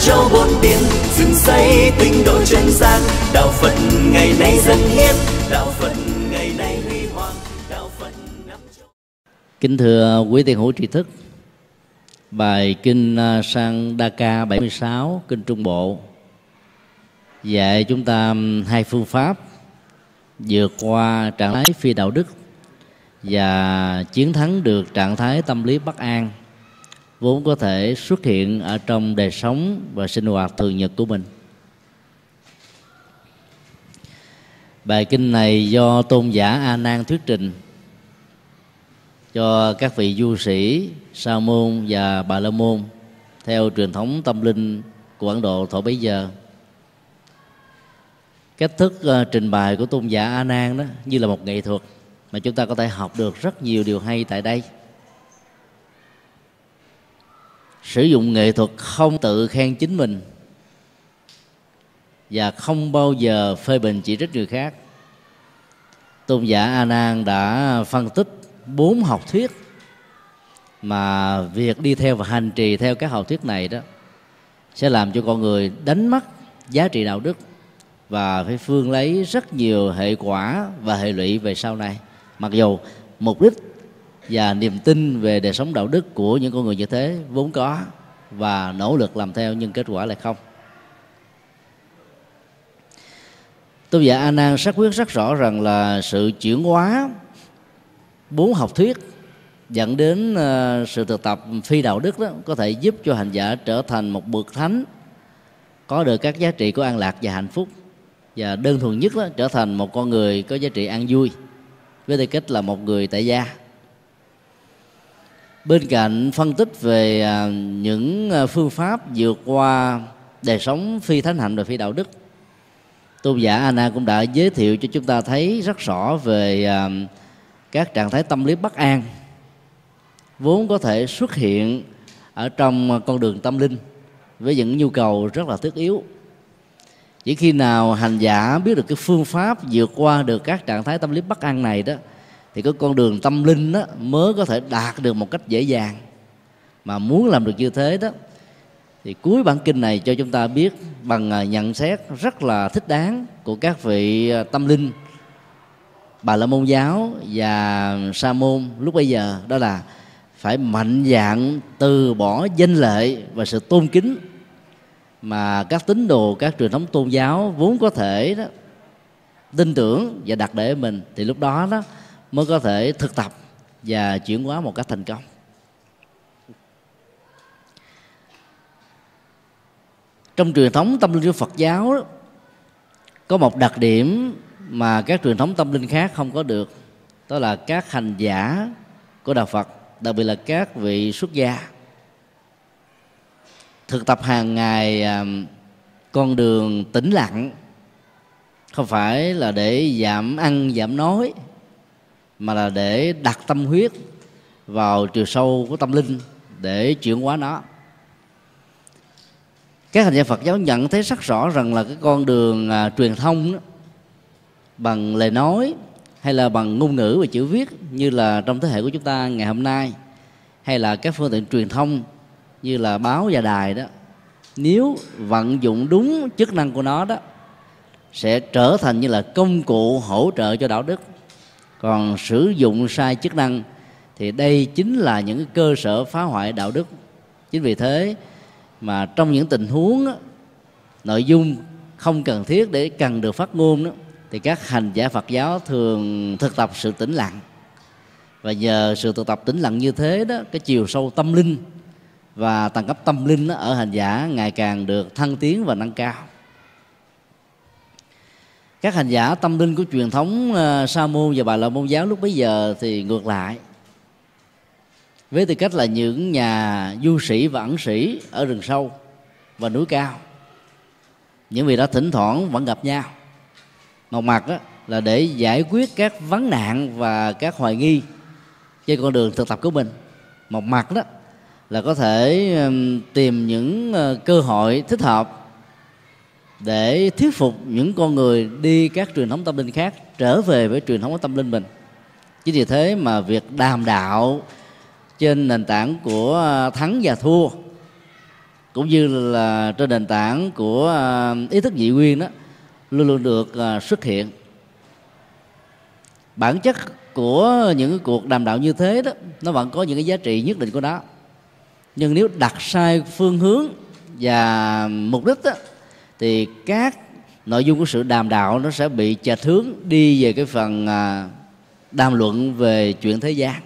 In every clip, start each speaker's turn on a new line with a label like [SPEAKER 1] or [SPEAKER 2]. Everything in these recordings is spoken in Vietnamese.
[SPEAKER 1] châu bốn biển dựng xây tinh độ chân gian đạo phật ngày nay dâng hiến, đạo phật ngày nay huy hoàng, đạo phật năm châu.
[SPEAKER 2] Kính thưa quý thiền hữu tri thức, bài kinh à, sang Đa Ca 76 kinh Trung Bộ, dạy chúng ta hai phương pháp vượt qua trạng thái phi đạo đức và chiến thắng được trạng thái tâm lý bất an vốn có thể xuất hiện ở trong đời sống và sinh hoạt thường nhật của mình. Bài kinh này do tôn giả a nan thuyết trình cho các vị du sĩ sa môn và bà la môn theo truyền thống tâm linh của ấn độ thổ bấy giờ. Cách thức uh, trình bày của tôn giả a nan đó như là một nghệ thuật mà chúng ta có thể học được rất nhiều điều hay tại đây. Sử dụng nghệ thuật không tự khen chính mình và không bao giờ phê bình chỉ trích người khác. Tôn giả a nan đã phân tích bốn học thuyết mà việc đi theo và hành trì theo các học thuyết này đó sẽ làm cho con người đánh mất giá trị đạo đức và phải phương lấy rất nhiều hệ quả và hệ lụy về sau này. Mặc dù mục đích và niềm tin về đời sống đạo đức của những con người như thế vốn có và nỗ lực làm theo nhưng kết quả lại không. Tôi giả a nan xác quyết rất rõ rằng là sự chuyển hóa bốn học thuyết dẫn đến ờ, sự thực tập phi đạo đức đó có thể giúp cho hành giả trở thành một bậc thánh có được các giá trị của an lạc và hạnh phúc và đơn thuần nhất đó, trở thành một con người có giá trị an vui với tư cách là một người tại gia bên cạnh phân tích về à, những à, phương pháp vượt qua đời sống phi thánh hạnh và phi đạo đức, tôn giả Anna cũng đã giới thiệu cho chúng ta thấy rất rõ về à, các trạng thái tâm lý bất an vốn có thể xuất hiện ở trong con đường tâm linh với những nhu cầu rất là thiết yếu. Chỉ khi nào hành giả biết được cái phương pháp vượt qua được các trạng thái tâm lý bất an này đó thì cái con đường tâm linh đó mới có thể đạt được một cách dễ dàng. Mà muốn làm được như thế đó, thì cuối bản kinh này cho chúng ta biết bằng à, nhận xét rất là thích đáng của các vị à, tâm linh, bà la môn giáo và sa môn lúc bây giờ. Đó là phải mạnh dạng từ bỏ danh lệ và sự tôn kính mà các tín đồ, các truyền thống tôn giáo vốn có thể đó tin tưởng và đặt để mình. Thì lúc đó đó mới có thể thực tập và chuyển hóa một cách thành công. Trong truyền thống tâm linh của Phật giáo đó, có một đặc điểm mà các truyền thống tâm linh khác không có được đó là các hành giả của đạo Phật đặc biệt là các vị xuất gia thực tập hàng ngày à, con đường tĩnh lặng không phải là để giảm ăn giảm nói mà là để đặt tâm huyết vào chiều sâu của tâm linh để chuyển hóa nó. Các hành giả Phật giáo nhận thấy rất rõ rằng là cái con đường à, truyền thông đó, bằng lời nói hay là bằng ngôn ngữ và chữ viết như là trong thế hệ của chúng ta ngày hôm nay hay là các phương tiện truyền thông như là báo và đài đó nếu vận dụng đúng chức năng của nó đó sẽ trở thành như là công cụ hỗ trợ cho đạo đức còn sử dụng sai chức năng thì đây chính là những cơ sở phá hoại đạo đức. Chính vì thế mà trong những tình huống đó, nội dung không cần thiết để cần được phát ngôn đó thì các hành giả Phật giáo thường thực tập sự tĩnh lặng. Và nhờ sự thực tập tĩnh lặng như thế đó cái chiều sâu tâm linh và tầng cấp tâm linh ở hành giả ngày càng được thăng tiến và nâng cao các hành giả tâm linh của truyền thống uh, sa môn và bà la môn giáo lúc bấy giờ thì ngược lại. Với tư cách là những nhà du sĩ và ẩn sĩ ở rừng sâu và núi cao những vị đó thỉnh thoảng vẫn gặp nhau. Một mặt đó, là để giải quyết các vấn nạn và các hoài nghi trên con đường thực tập của mình. Một mặt đó là có thể tìm những ờ, cơ hội thích hợp để thuyết phục những con người đi các truyền thống tâm linh khác trở về với truyền thống tâm linh mình. Chính vì thế mà việc đàm đạo trên nền tảng của à, thắng và thua cũng như là trên nền tảng của à, ý thức nhị nguyên đó luôn luôn được à, xuất hiện. Bản chất của những cuộc đàm đạo như thế đó nó vẫn có những cái giá trị nhất định của nó. Nhưng nếu đặt sai phương hướng và mục đích đó, thì các nội dung của sự đàm đạo nó sẽ bị chệch hướng đi về cái phần à, đàm luận về chuyện thế gian.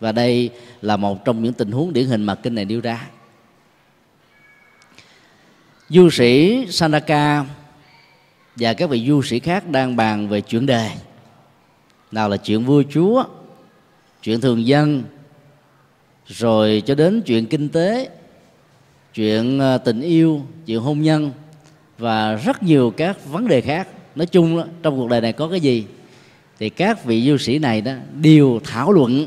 [SPEAKER 2] Và đây là một trong những tình huống điển hình mà kinh này nêu ra. Du sĩ Sanaka và các vị du sĩ khác đang bàn về chuyện đề. Nào là chuyện vua chúa, chuyện thường dân, rồi cho đến chuyện kinh tế, chuyện à, tình yêu, chuyện hôn nhân và rất nhiều các vấn đề khác. Nói chung đó, trong cuộc đời này có cái gì thì các vị du sĩ này đó đều thảo luận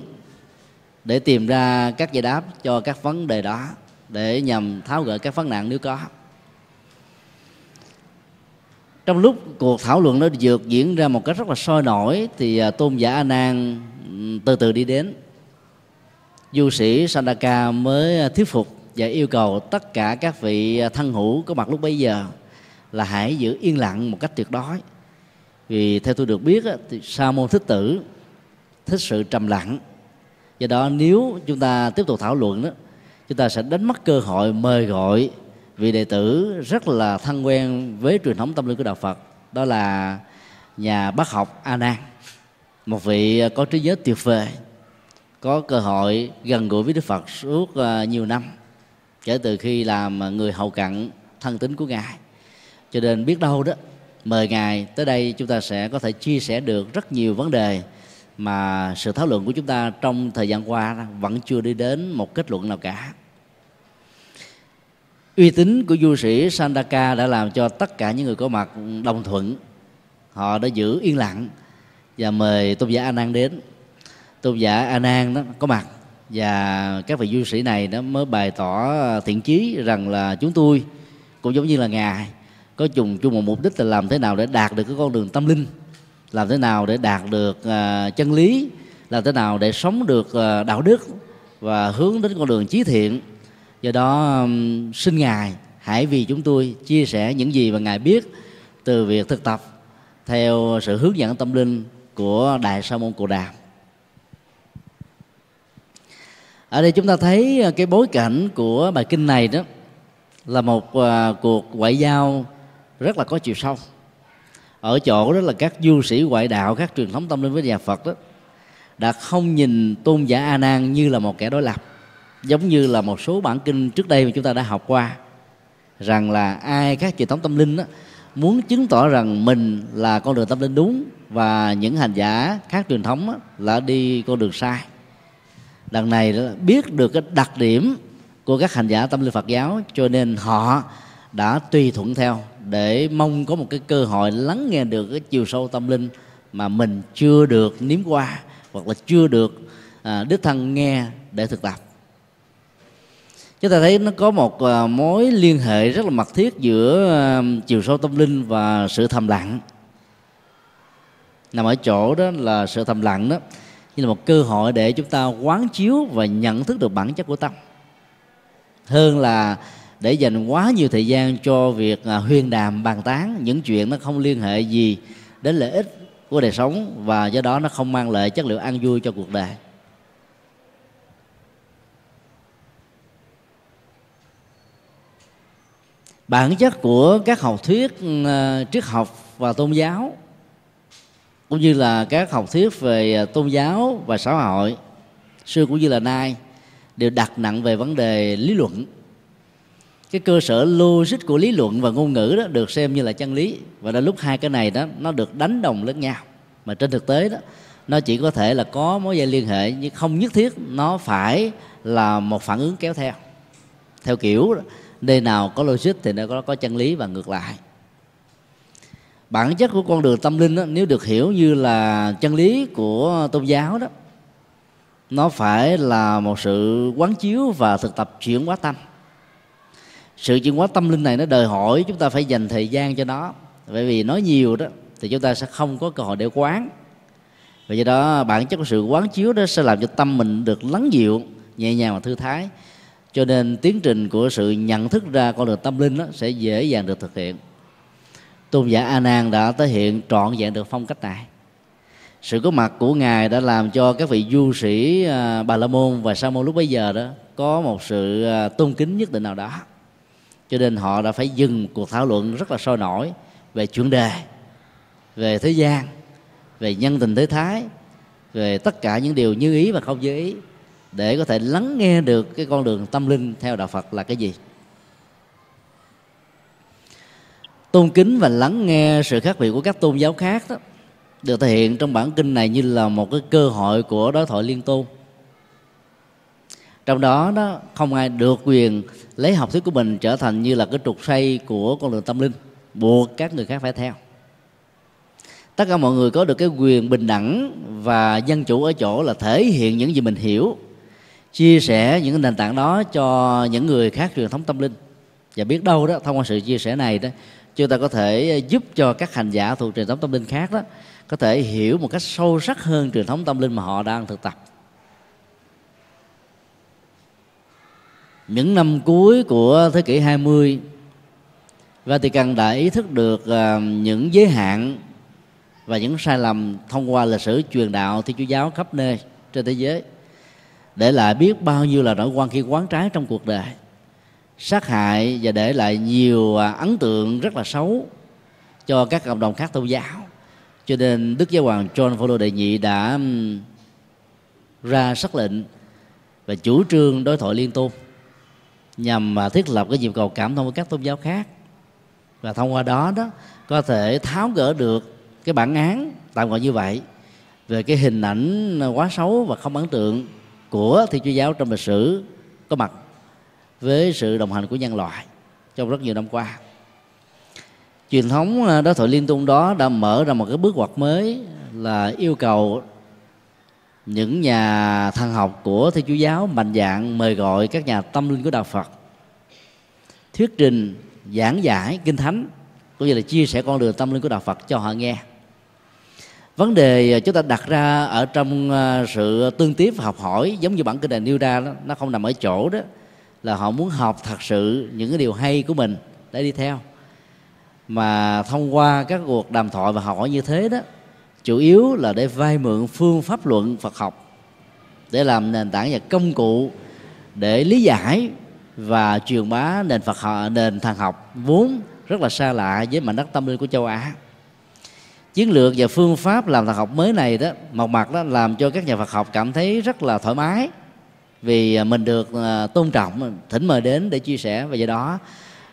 [SPEAKER 2] để tìm ra các giải đáp cho các vấn đề đó để nhằm tháo gỡ các vấn nạn nếu có. Trong lúc cuộc thảo luận nó dược diễn ra một cách rất là sôi nổi thì à, tôn giả a nan từ từ đi đến. Du sĩ Sandaka mới à, thuyết phục và yêu cầu tất cả các vị à, thân hữu có mặt lúc bấy giờ là hãy giữ yên lặng một cách tuyệt đối. Vì theo tôi được biết thì sa môn thích tử thích sự trầm lặng. Do đó nếu chúng ta tiếp tục thảo luận đó chúng ta sẽ đánh mất cơ hội mời gọi vị đệ tử rất là thân quen với truyền thống tâm linh của đạo Phật, đó là nhà bác học A Nan, một vị à, có trí nhớ tuyệt vời, có cơ hội gần gũi với Đức Phật suốt à, nhiều năm, kể từ khi làm người hậu cận thân tín của ngài cho nên biết đâu đó, mời ngài tới đây chúng ta sẽ có thể chia sẻ được rất nhiều vấn đề mà sự thảo luận của chúng ta trong thời gian qua vẫn chưa đi đến một kết luận nào cả. Uy tín của du sĩ Sandaka đã làm cho tất cả những người có mặt đồng thuận, họ đã giữ yên lặng và mời tôn giả A Nan đến. Tôn giả A Nan đó có mặt và các vị du sĩ này nó mới bày tỏ thiện chí rằng là chúng tôi cũng giống như là ngài có chung chung một mục đích là làm thế nào để đạt được cái con đường tâm linh làm thế nào để đạt được uh, chân lý làm thế nào để sống được uh, đạo đức và hướng đến con đường chí thiện. Do đó um, xin ngài hãy vì chúng tôi chia sẻ những gì mà ngài biết từ việc thực tập theo sự hướng dẫn tâm linh của đại sa môn cồ đàm ở đây chúng ta thấy à, cái bối cảnh của bài kinh này đó là một uh, cuộc ngoại giao rất là có chiều sâu. Ở chỗ đó là các du sĩ ngoại đạo các truyền thống tâm linh với nhà phật đó đã không nhìn tôn giả a nan như là một kẻ đối lập giống như là một số bản kinh trước đây mà chúng ta đã học qua rằng là ai các truyền thống tâm linh đó, muốn chứng tỏ rằng mình là con đường tâm linh đúng và những hành giả khác truyền thống đó, là đi con đường sai. Lần này đó, biết được cái đặc điểm của các hành giả tâm linh Phật giáo cho nên họ đã tùy thuận theo để mong có một cái cơ hội lắng nghe được cái chiều sâu tâm linh mà mình chưa được nếm qua hoặc là chưa được à, đức thân nghe để thực tập. Chúng ta thấy nó có một à, mối liên hệ rất là mật thiết giữa à, chiều sâu tâm linh và sự thầm lặng. Nằm ở chỗ đó là sự thầm lặng đó như là một cơ hội để chúng ta quán chiếu và nhận thức được bản chất của tâm. Hơn là để dành quá nhiều thời gian cho việc à, huyên đàm, bàn tán những chuyện nó không liên hệ gì đến lợi ích của đời sống và do đó nó không mang lại chất liệu an vui cho cuộc đời. Bản chất của các học thuyết à, triết học và tôn giáo, cũng như là các học thuyết về à, tôn giáo và xã hội, xưa cũng như là nay, đều đặt nặng về vấn đề lý luận cái cơ sở logic của lý luận và ngôn ngữ đó được xem như là chân lý. Và đến lúc hai cái này đó nó được đánh đồng lẫn nhau. Mà trên thực tế đó nó chỉ có thể là có mối dây liên hệ nhưng không nhất thiết nó phải là một phản ứng kéo theo. Theo kiểu nơi nào có logic thì nó có, có chân lý và ngược lại. Bản chất của con đường tâm linh đó, nếu được hiểu như là chân lý của tôn giáo đó nó phải là một sự quán chiếu và thực tập chuyển hóa tâm sự chuyển hóa tâm linh này nó đòi hỏi chúng ta phải dành thời gian cho nó. Bởi vì nói nhiều đó, thì chúng ta sẽ không có cơ hội để quán. Và do đó, bản chất của sự quán chiếu đó sẽ làm cho tâm mình được lắng dịu, nhẹ nhàng và thư thái. Cho nên tiến trình của sự nhận thức ra con đường tâm linh đó sẽ dễ dàng được thực hiện. Tôn giả a nan đã thể hiện trọn vẹn được phong cách này. Sự có mặt của ngài đã làm cho các vị du sĩ à, bà la môn và sa môn lúc bấy giờ đó có một sự à, tôn kính nhất định nào đó cho nên họ đã phải dừng cuộc thảo luận rất là sôi nổi về chuyên đề, về thế gian, về nhân tình thế thái, về tất cả những điều như ý và không như ý để có thể lắng nghe được cái con đường tâm linh theo đạo Phật là cái gì. Tôn kính và lắng nghe sự khác biệt của các tôn giáo khác đó được thể hiện trong bản kinh này như là một cái cơ hội của đối thoại liên tôn trong đó đó, không ai được quyền lấy học thuyết của mình trở thành như là cái trục xây của con đường tâm linh. Buộc các người khác phải theo. Tất cả mọi người có được cái quyền bình đẳng và dân chủ ở chỗ là thể hiện những gì mình hiểu, chia sẻ những nền tảng đó cho những người khác truyền thống tâm linh. Và biết đâu đó, thông qua sự chia sẻ này đó, chúng ta có thể giúp cho các hành giả thuộc truyền thống tâm linh khác đó, có thể hiểu một cách sâu sắc hơn truyền thống tâm linh mà họ đang thực tập. Những năm cuối của thế kỷ 20 Vatican đã ý thức được à, những giới hạn và những sai lầm thông qua lịch sử truyền đạo thiên chúa giáo khắp nơi trên thế giới. Để lại biết bao nhiêu là nỗi quan khi quán trái trong cuộc đời, sát hại và để lại nhiều à, ấn tượng rất là xấu cho các cộng đồng khác tôn giáo. Cho nên đức giáo hoàng John Paul đệ nhị đã ra sắc lệnh và chủ trương đối thoại liên tôn nhằm à, thiết lập cái nhịp cầu cảm thông với các tôn giáo khác. Và thông qua đó đó, có thể tháo gỡ được cái bản án tạm gọi như vậy về cái hình ảnh à, quá xấu và không ấn tượng của thiên chúa giáo trong lịch sử có mặt với sự đồng hành của nhân loại trong rất nhiều năm qua. Truyền thống à, đối thoại liên tôn đó đã mở ra một cái bước ngoặt mới là yêu cầu những nhà thần học của thiên chúa giáo mạnh dạng mời gọi các nhà tâm linh của đạo phật. Thuyết trình, giảng giải, kinh thánh cũng như là chia sẻ con đường tâm linh của đạo phật cho họ nghe. Vấn đề ờ, chúng ta đặt ra ở trong ờ, sự tương tiếp và học hỏi, giống như bản kinh này nêu ra đó, nó không nằm ở chỗ đó, là họ muốn học thật sự những cái điều hay của mình. Để đi theo. Mà thông qua các cuộc đàm thoại và học hỏi như thế đó chủ yếu là để vay mượn phương pháp luận Phật học để làm nền tảng và công cụ để lý giải và truyền bá nền Phật học, nền thần học vốn rất là xa lạ với mảnh đất tâm linh của châu Á. Chiến lược và phương pháp làm thần học mới này đó một mặt đó làm cho các nhà Phật học cảm thấy rất là thoải mái vì à, mình được à, tôn trọng thỉnh mời đến để chia sẻ. Và do đó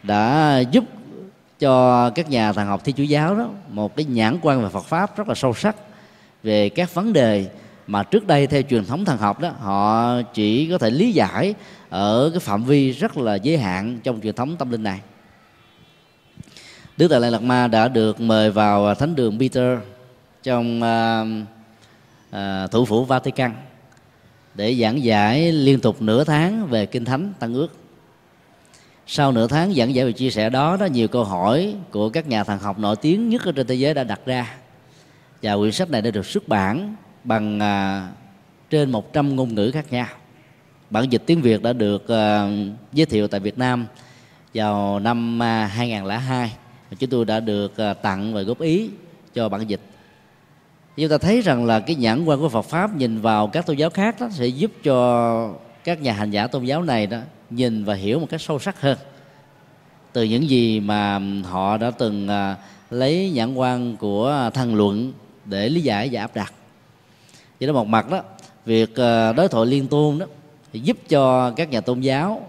[SPEAKER 2] đã giúp cho các nhà thần học thi Chúa giáo đó một cái nhãn quan về Phật pháp rất là sâu sắc về các vấn đề mà trước đây theo truyền thống thần học đó họ chỉ có thể lý giải ở cái phạm vi rất là giới hạn trong truyền thống tâm linh này. Đức Đại Lạt Lạt Ma đã được mời vào thánh đường Peter trong uh, uh, thủ phủ Vatican để giảng giải liên tục nửa tháng về kinh thánh tăng ước sau nửa tháng giảng giải và chia sẻ đó đó nhiều câu hỏi của các nhà thần học nổi tiếng nhất ở trên thế giới đã đặt ra. Và quyển sách này đã được xuất bản bằng à, trên 100 ngôn ngữ khác nhau. Bản dịch tiếng Việt đã được à, giới thiệu tại Việt Nam vào năm à, 2002 chúng tôi đã được à, tặng và góp ý cho bản dịch. Chúng ta thấy rằng là cái nhãn quan của Phật pháp nhìn vào các tôn giáo khác đó sẽ giúp cho các nhà hành giả tôn giáo này đó nhìn và hiểu một cách sâu sắc hơn. Từ những gì mà họ đã từng à, lấy nhãn quan của thần luận để lý giải và áp đặt. Vậy đó một mặt đó, việc à, đối thoại liên tôn đó thì giúp cho các nhà tôn giáo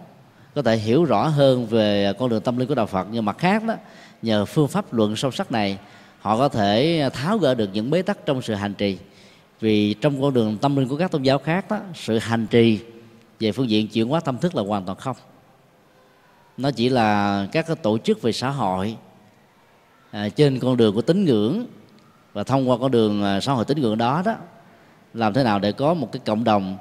[SPEAKER 2] có thể hiểu rõ hơn về con đường tâm linh của đạo Phật. Nhưng mặt khác đó, nhờ phương pháp luận sâu sắc này, họ có thể tháo gỡ được những bế tắc trong sự hành trì. Vì trong con đường tâm linh của các tôn giáo khác đó, sự hành trì về phương diện chuyển hóa tâm thức là hoàn toàn không. Nó chỉ là các cái tổ chức về xã hội à, trên con đường của tín ngưỡng và thông qua con đường à, xã hội tín ngưỡng đó đó làm thế nào để có một cái cộng đồng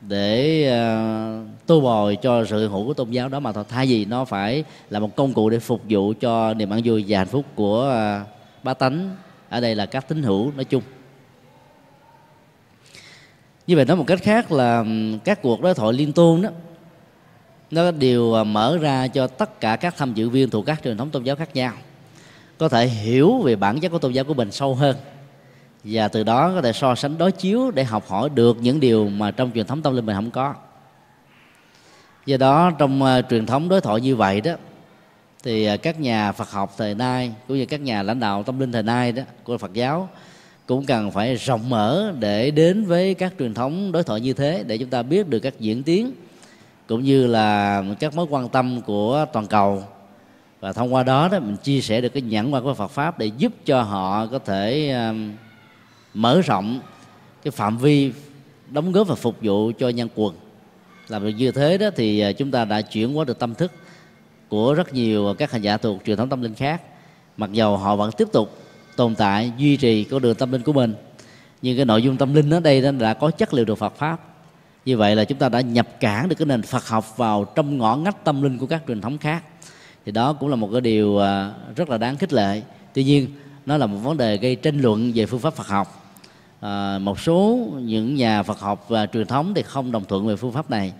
[SPEAKER 2] để à, tu bồi cho sự hữu của tôn giáo đó mà thôi. Thay vì nó phải là một công cụ để phục vụ cho niềm ăn vui và hạnh phúc của à, ba tánh ở đây là các tín hữu nói chung như vậy nói một cách khác là các cuộc đối thoại liên tôn đó nó đều à, mở ra cho tất cả các tham dự viên thuộc các truyền thống tôn giáo khác nhau. Có thể hiểu về bản chất của tôn giáo của mình sâu hơn. Và từ đó có thể so sánh đối chiếu để học hỏi được những điều mà trong truyền thống tâm linh mình không có. Do đó trong uh, truyền thống đối thoại như vậy đó thì uh, các nhà Phật học thời nay cũng như các nhà lãnh đạo tâm linh thời nay đó của Phật giáo cũng cần phải rộng mở để đến với các truyền thống đối thoại như thế để chúng ta biết được các diễn tiến, cũng như là các mối quan tâm của toàn cầu. Và thông qua đó đó, mình chia sẻ được cái nhãn quan của Phật pháp để giúp cho họ có thể um, mở rộng cái phạm vi đóng góp và phục vụ cho nhân quần. Làm được như thế đó thì à, chúng ta đã chuyển hóa được tâm thức của rất nhiều các hành giả thuộc truyền thống tâm linh khác. Mặc dầu họ vẫn tiếp tục tồn tại duy trì con đường tâm linh của mình. Nhưng cái nội dung tâm linh ở đây đã có chất liệu được Phật pháp. Như vậy là chúng ta đã nhập cản được cái nền Phật học vào trong ngõ ngách tâm linh của các truyền thống khác. Thì đó cũng là một cái điều à, rất là đáng khích lệ. Tuy nhiên nó là một vấn đề gây tranh luận về phương pháp Phật học. À, một số những nhà Phật học và truyền thống thì không đồng thuận về phương pháp này.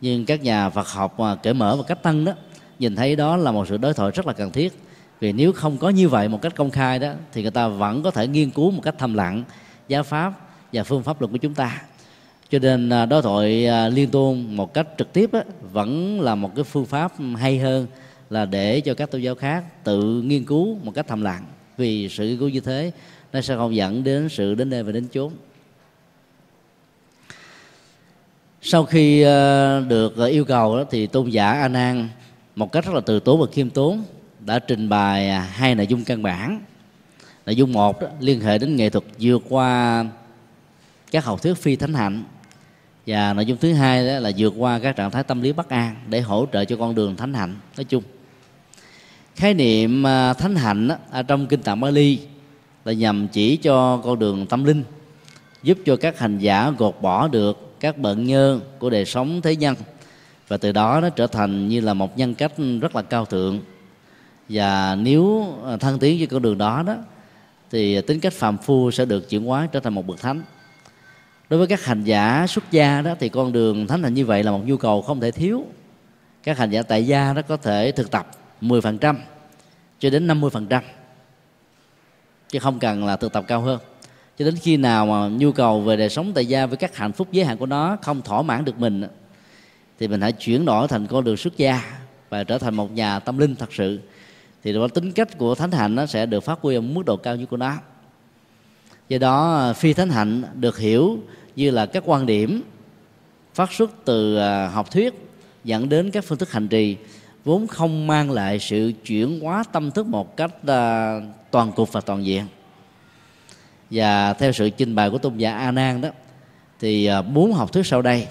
[SPEAKER 2] Nhưng các nhà Phật học mà cởi mở và cách tăng đó nhìn thấy đó là một sự đối thoại rất là cần thiết vì nếu không có như vậy một cách công khai đó thì người ta vẫn có thể nghiên cứu một cách thầm lặng giáo pháp và phương pháp luật của chúng ta. Cho nên à, đối thoại à, liên tôn một cách trực tiếp đó, vẫn là một cái phương pháp hay hơn là để cho các tôn giáo khác tự nghiên cứu một cách thầm lặng. Vì sự nghiên cứu như thế nó sẽ không dẫn đến sự đến nơi và đến chốn. Sau khi à, được yêu cầu đó, thì tôn giả a nan một cách rất là từ tốn và khiêm tốn đã trình bày hai nội dung căn bản. Nội dung một đó, liên hệ đến nghệ thuật vượt qua các học thuyết phi thánh hạnh. Và nội dung thứ hai đó là vượt qua các trạng thái tâm lý bất an để hỗ trợ cho con đường thánh hạnh. Nói chung khái niệm à, thánh hạnh đó, ở trong kinh tạng Bali là nhằm chỉ cho con đường tâm linh giúp cho các hành giả gột bỏ được các bận nhơ của đời sống thế nhân. Và từ đó nó trở thành như là một nhân cách rất là cao thượng và nếu ờ, thân tiến với con đường đó đó, thì tính cách phàm phu sẽ được chuyển hóa trở thành một bậc thánh. Đối với các hành giả xuất gia đó, thì con đường thánh thành như vậy là một nhu cầu không thể thiếu. Các hành giả tại gia đó có thể thực tập 10% cho đến 50% chứ không cần là thực tập cao hơn. Cho đến khi nào mà nhu cầu về đời sống tại gia với các hạnh phúc giới hạn của nó không thỏa mãn được mình, thì mình hãy chuyển đổi thành con đường xuất gia và trở thành một nhà tâm linh thật sự thì đó, tính cách của thánh hạnh nó sẽ được phát huy ở mức độ cao nhất của nó. Do đó à, phi thánh hạnh được hiểu như là các quan điểm phát xuất từ à, học thuyết, dẫn đến các phương thức hành trì, vốn không mang lại sự chuyển hóa tâm thức một cách à, toàn cục và toàn diện. Và theo sự trình bày của tôn giả a nan đó, thì bốn học thuyết sau đây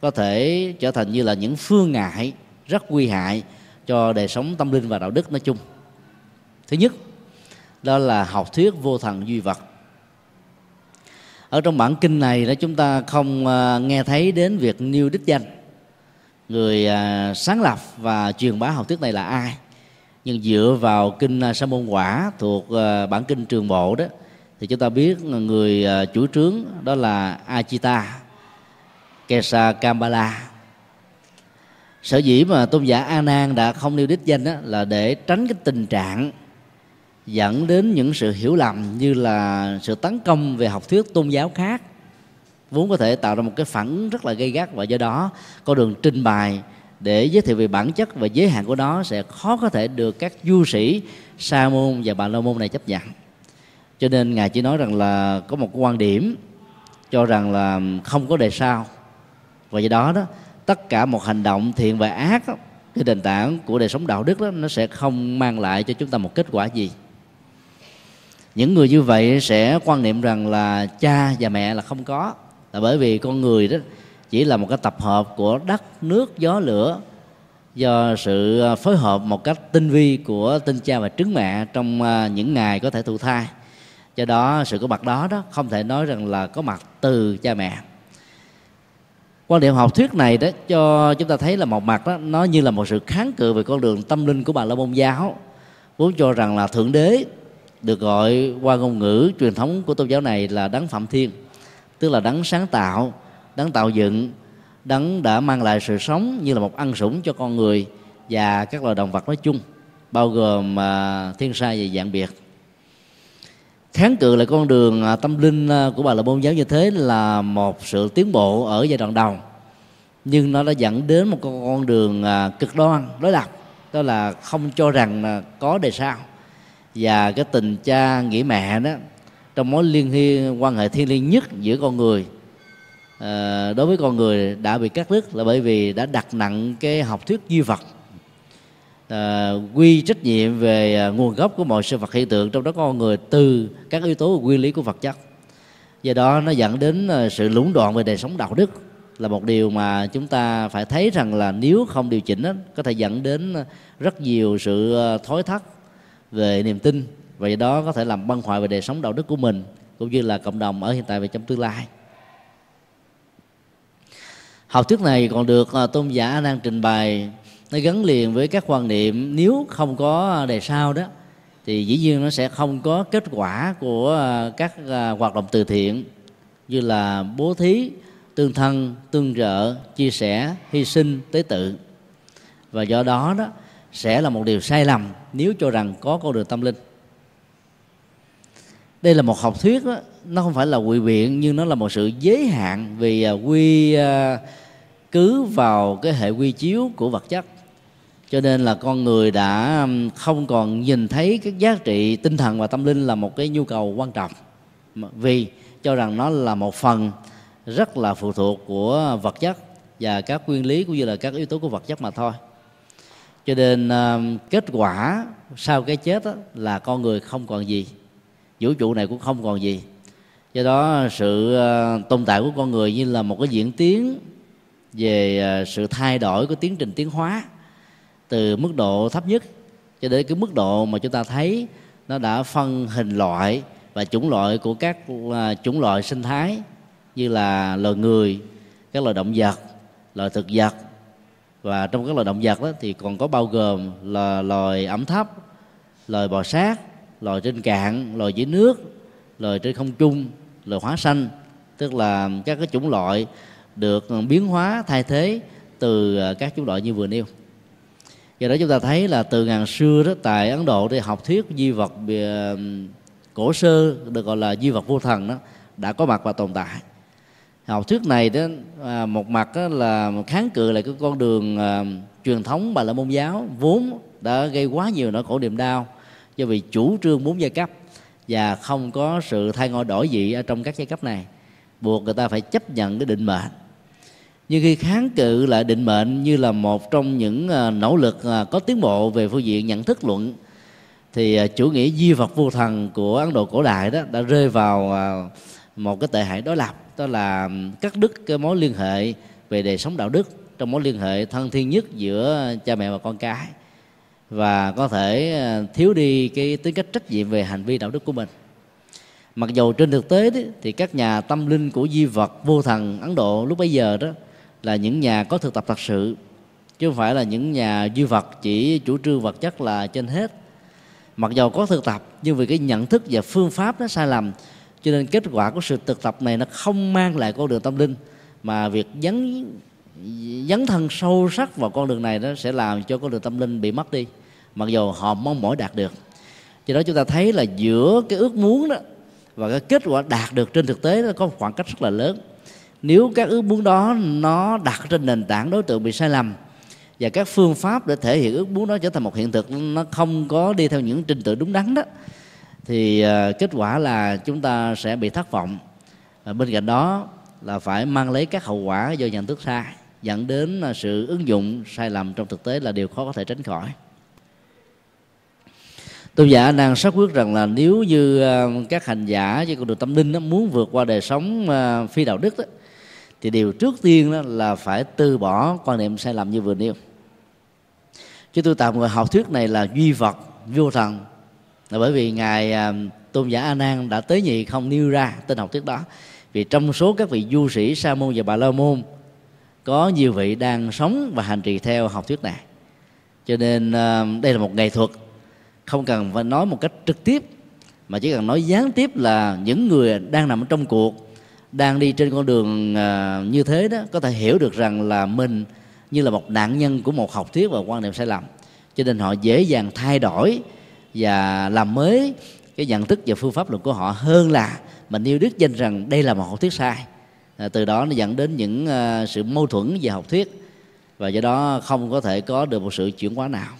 [SPEAKER 2] có thể trở thành như là những phương ngại rất nguy hại cho đời sống tâm linh và đạo đức nói chung thứ nhất, đó là học thuyết vô thần duy vật. Ở trong bản kinh này đó, chúng ta không à, nghe thấy đến việc nêu đích danh, người à, sáng lập và truyền bá học thuyết này là ai. Nhưng dựa vào kinh à, sa môn quả thuộc bản kinh trường bộ đó, thì chúng ta biết người chủ trướng đó là Achita Kesa Kambala sở dĩ mà tôn giả A Nan đã không nêu đích danh đó là để tránh cái tình trạng dẫn đến những sự hiểu lầm như là sự tấn công về học thuyết tôn giáo khác. Vốn có thể tạo ra một cái phản rất là gây gắt và do đó con đường trình bày để giới thiệu về bản chất và giới hạn của nó sẽ khó có thể được các du sĩ sa môn và bà la môn này chấp nhận. Cho nên ngài chỉ nói rằng là có một quan điểm cho rằng là không có đề sao và do đó đó tất cả một hành động thiện và ác đó, cái nền tảng của đời sống đạo đức đó nó sẽ không mang lại cho chúng ta một kết quả gì những người như vậy sẽ quan niệm rằng là cha và mẹ là không có. Là bởi vì con người đó chỉ là một cái tập hợp của đất, nước, gió, lửa do sự à, phối hợp một cách tinh vi của tinh cha và trứng mẹ trong à, những ngày có thể thụ thai. Do đó, sự có mặt đó đó không thể nói rằng là có mặt từ cha mẹ. Quan điểm học thuyết này đó cho chúng ta thấy là một mặt đó, nó như là một sự kháng cự về con đường tâm linh của bà la môn giáo, vốn cho rằng là thượng đế được gọi qua ngôn ngữ truyền thống của tôn giáo này là đấng phạm thiên, tức là đấng sáng tạo, đấng tạo dựng, đấng đã mang lại sự sống như là một ăn sủng cho con người và các loài động vật nói chung, bao gồm à, thiên sai và dạng biệt. Kháng cự lại con đường à, tâm linh à, của bà là môn giáo như thế là một sự tiến bộ ở giai đoạn đầu. Nhưng nó đã dẫn đến một con đường cực đoan, đối lập, đó là không cho rằng có đề sao và cái tình cha nghĩa mẹ đó trong mối liên hi quan hệ thiêng liêng nhất giữa con người à, đối với con người đã bị cắt đứt là bởi vì đã đặt nặng cái học thuyết duy vật à, quy trách nhiệm về ờ, nguồn gốc của mọi sự vật hiện tượng trong đó con người từ các yếu tố nguyên lý của vật chất. Do đó nó dẫn đến sự lũng đoạn về đời sống đạo đức là một điều mà chúng ta phải thấy rằng là nếu không điều chỉnh đó, có thể dẫn đến rất nhiều sự thối thất về niềm tin và do đó có thể làm băng hoại về đời sống đạo đức của mình, cũng như là cộng đồng ở hiện tại và trong tương lai. Học thuyết này còn được à, tôn giả đang trình bày. Nó gắn liền với các quan niệm, nếu không có đề sau đó, thì dĩ nhiên nó sẽ không có kết quả của à, các à, hoạt động từ thiện, như là bố thí, tương thân, tương trợ, chia sẻ, hy sinh, tế tự. Và do đó đó sẽ là một điều sai lầm nếu cho rằng có con đường tâm linh. Đây là một học thuyết đó, nó không phải là quỵ biện nhưng nó là một sự giới hạn vì à, quy à, cứ vào cái hệ quy chiếu của vật chất. Cho nên là con người đã không còn nhìn thấy cái giá trị tinh thần và tâm linh là một cái nhu cầu quan trọng. Vì cho rằng nó là một phần rất là phụ thuộc của vật chất và các nguyên lý cũng như là các yếu tố của vật chất mà thôi cho nên kết quả sau cái chết đó, là con người không còn gì. Vũ trụ này cũng không còn gì. Do đó sự ờ, tồn tại của con người như là một cái diễn tiến về ờ, sự thay đổi của tiến trình tiến hóa từ mức độ thấp nhất cho đến cái mức độ mà chúng ta thấy nó đã phân hình loại và chủng loại của các ờ, chủng loại sinh thái như là loài người các loài động vật loài thực vật và trong các loài động vật đó thì còn có bao gồm là loài ẩm thấp, loài bò sát, loài trên cạn, loài dưới nước, loài trên không trung, loài hóa xanh. Tức là các cái chủng loại được biến hóa, thay thế từ à, các chủng loại như vừa nêu. Do đó chúng ta thấy là từ ngàn xưa đó, tại ấn độ thì học thuyết di vật à, cổ sơ được gọi là di vật vô thần đó, đã có mặt và tồn tại học thuyết này đó à, một mặt đó là kháng cự lại cái con đường à, truyền thống bà la môn giáo vốn đã gây quá nhiều nỗi khổ niềm đau do vì chủ trương bốn giai cấp và không có sự thay ngôi đổi dị ở trong các giai cấp này buộc người ta phải chấp nhận cái định mệnh. Nhưng khi kháng cự lại định mệnh như là một trong những à, nỗ lực à, có tiến bộ về phương diện nhận thức luận thì chủ nghĩa di vật vô thần của ấn độ cổ đại đó đã rơi vào một cái tệ hại đối lập đó là cắt đứt cái mối liên hệ về đời sống đạo đức trong mối liên hệ thân thiên nhất giữa cha mẹ và con cái. Và có thể ờ, thiếu đi cái tính cách trách nhiệm về hành vi đạo đức của mình. Mặc dù trên thực tế đấy, thì các nhà tâm linh của di vật vô thần ấn độ lúc bấy giờ đó là những nhà có thực tập thật sự chứ không phải là những nhà duy vật chỉ chủ trương vật chất là trên hết. Mặc dầu có thực tập nhưng vì cái nhận thức và phương pháp nó sai lầm cho nên kết quả của sự thực tập này nó không mang lại con đường tâm linh, mà việc dấn dấn thân sâu sắc vào con đường này nó sẽ làm cho con đường tâm linh bị mất đi, mặc dù họ mong mỏi đạt được. Cho đó chúng ta thấy là giữa cái ước muốn đó và cái kết quả đạt được trên thực tế nó có một khoảng cách rất là lớn. Nếu các ước muốn đó nó đặt trên nền tảng đối tượng bị sai lầm và các phương pháp để thể hiện ước muốn đó trở thành một hiện thực, nó không có đi theo những trình tự đúng đắn đó thì ờ, kết quả là chúng ta sẽ bị thất vọng. Và bên cạnh đó là phải mang lấy các hậu quả do nhận thức sai dẫn đến ờ, sự ứng dụng sai lầm trong thực tế là điều khó có thể tránh khỏi. Tôn giả đang xác quyết rằng là nếu như ờ, các hành giả với con đường tâm linh đó, muốn vượt qua đời sống phi đạo đức đó, thì điều trước tiên đó là phải từ bỏ quan niệm sai lầm như vừa nêu. Chứ tôi tạm gọi học thuyết này là duy vật vô thần là bởi vì ngài à, tôn giả a nan đã tế nhị không nêu ra tên học thuyết đó. Vì trong số các vị du sĩ sa môn và bà la môn, có nhiều vị đang sống và hành trì theo học thuyết này. Cho nên à, đây là một nghệ thuật. Không cần phải nói một cách trực tiếp, mà chỉ cần nói gián tiếp là những người đang nằm trong cuộc, đang đi trên con đường à, như thế đó, có thể hiểu được rằng là mình như là một nạn nhân của một học thuyết và quan niệm sai lầm. Cho nên họ dễ dàng thay đổi và làm mới cái nhận thức và phương pháp luận của họ hơn là mình yêu đức danh rằng đây là một học thuyết sai. À, từ đó nó dẫn đến những uh, sự mâu thuẫn về học thuyết và do đó không có thể có được một sự chuyển hóa nào.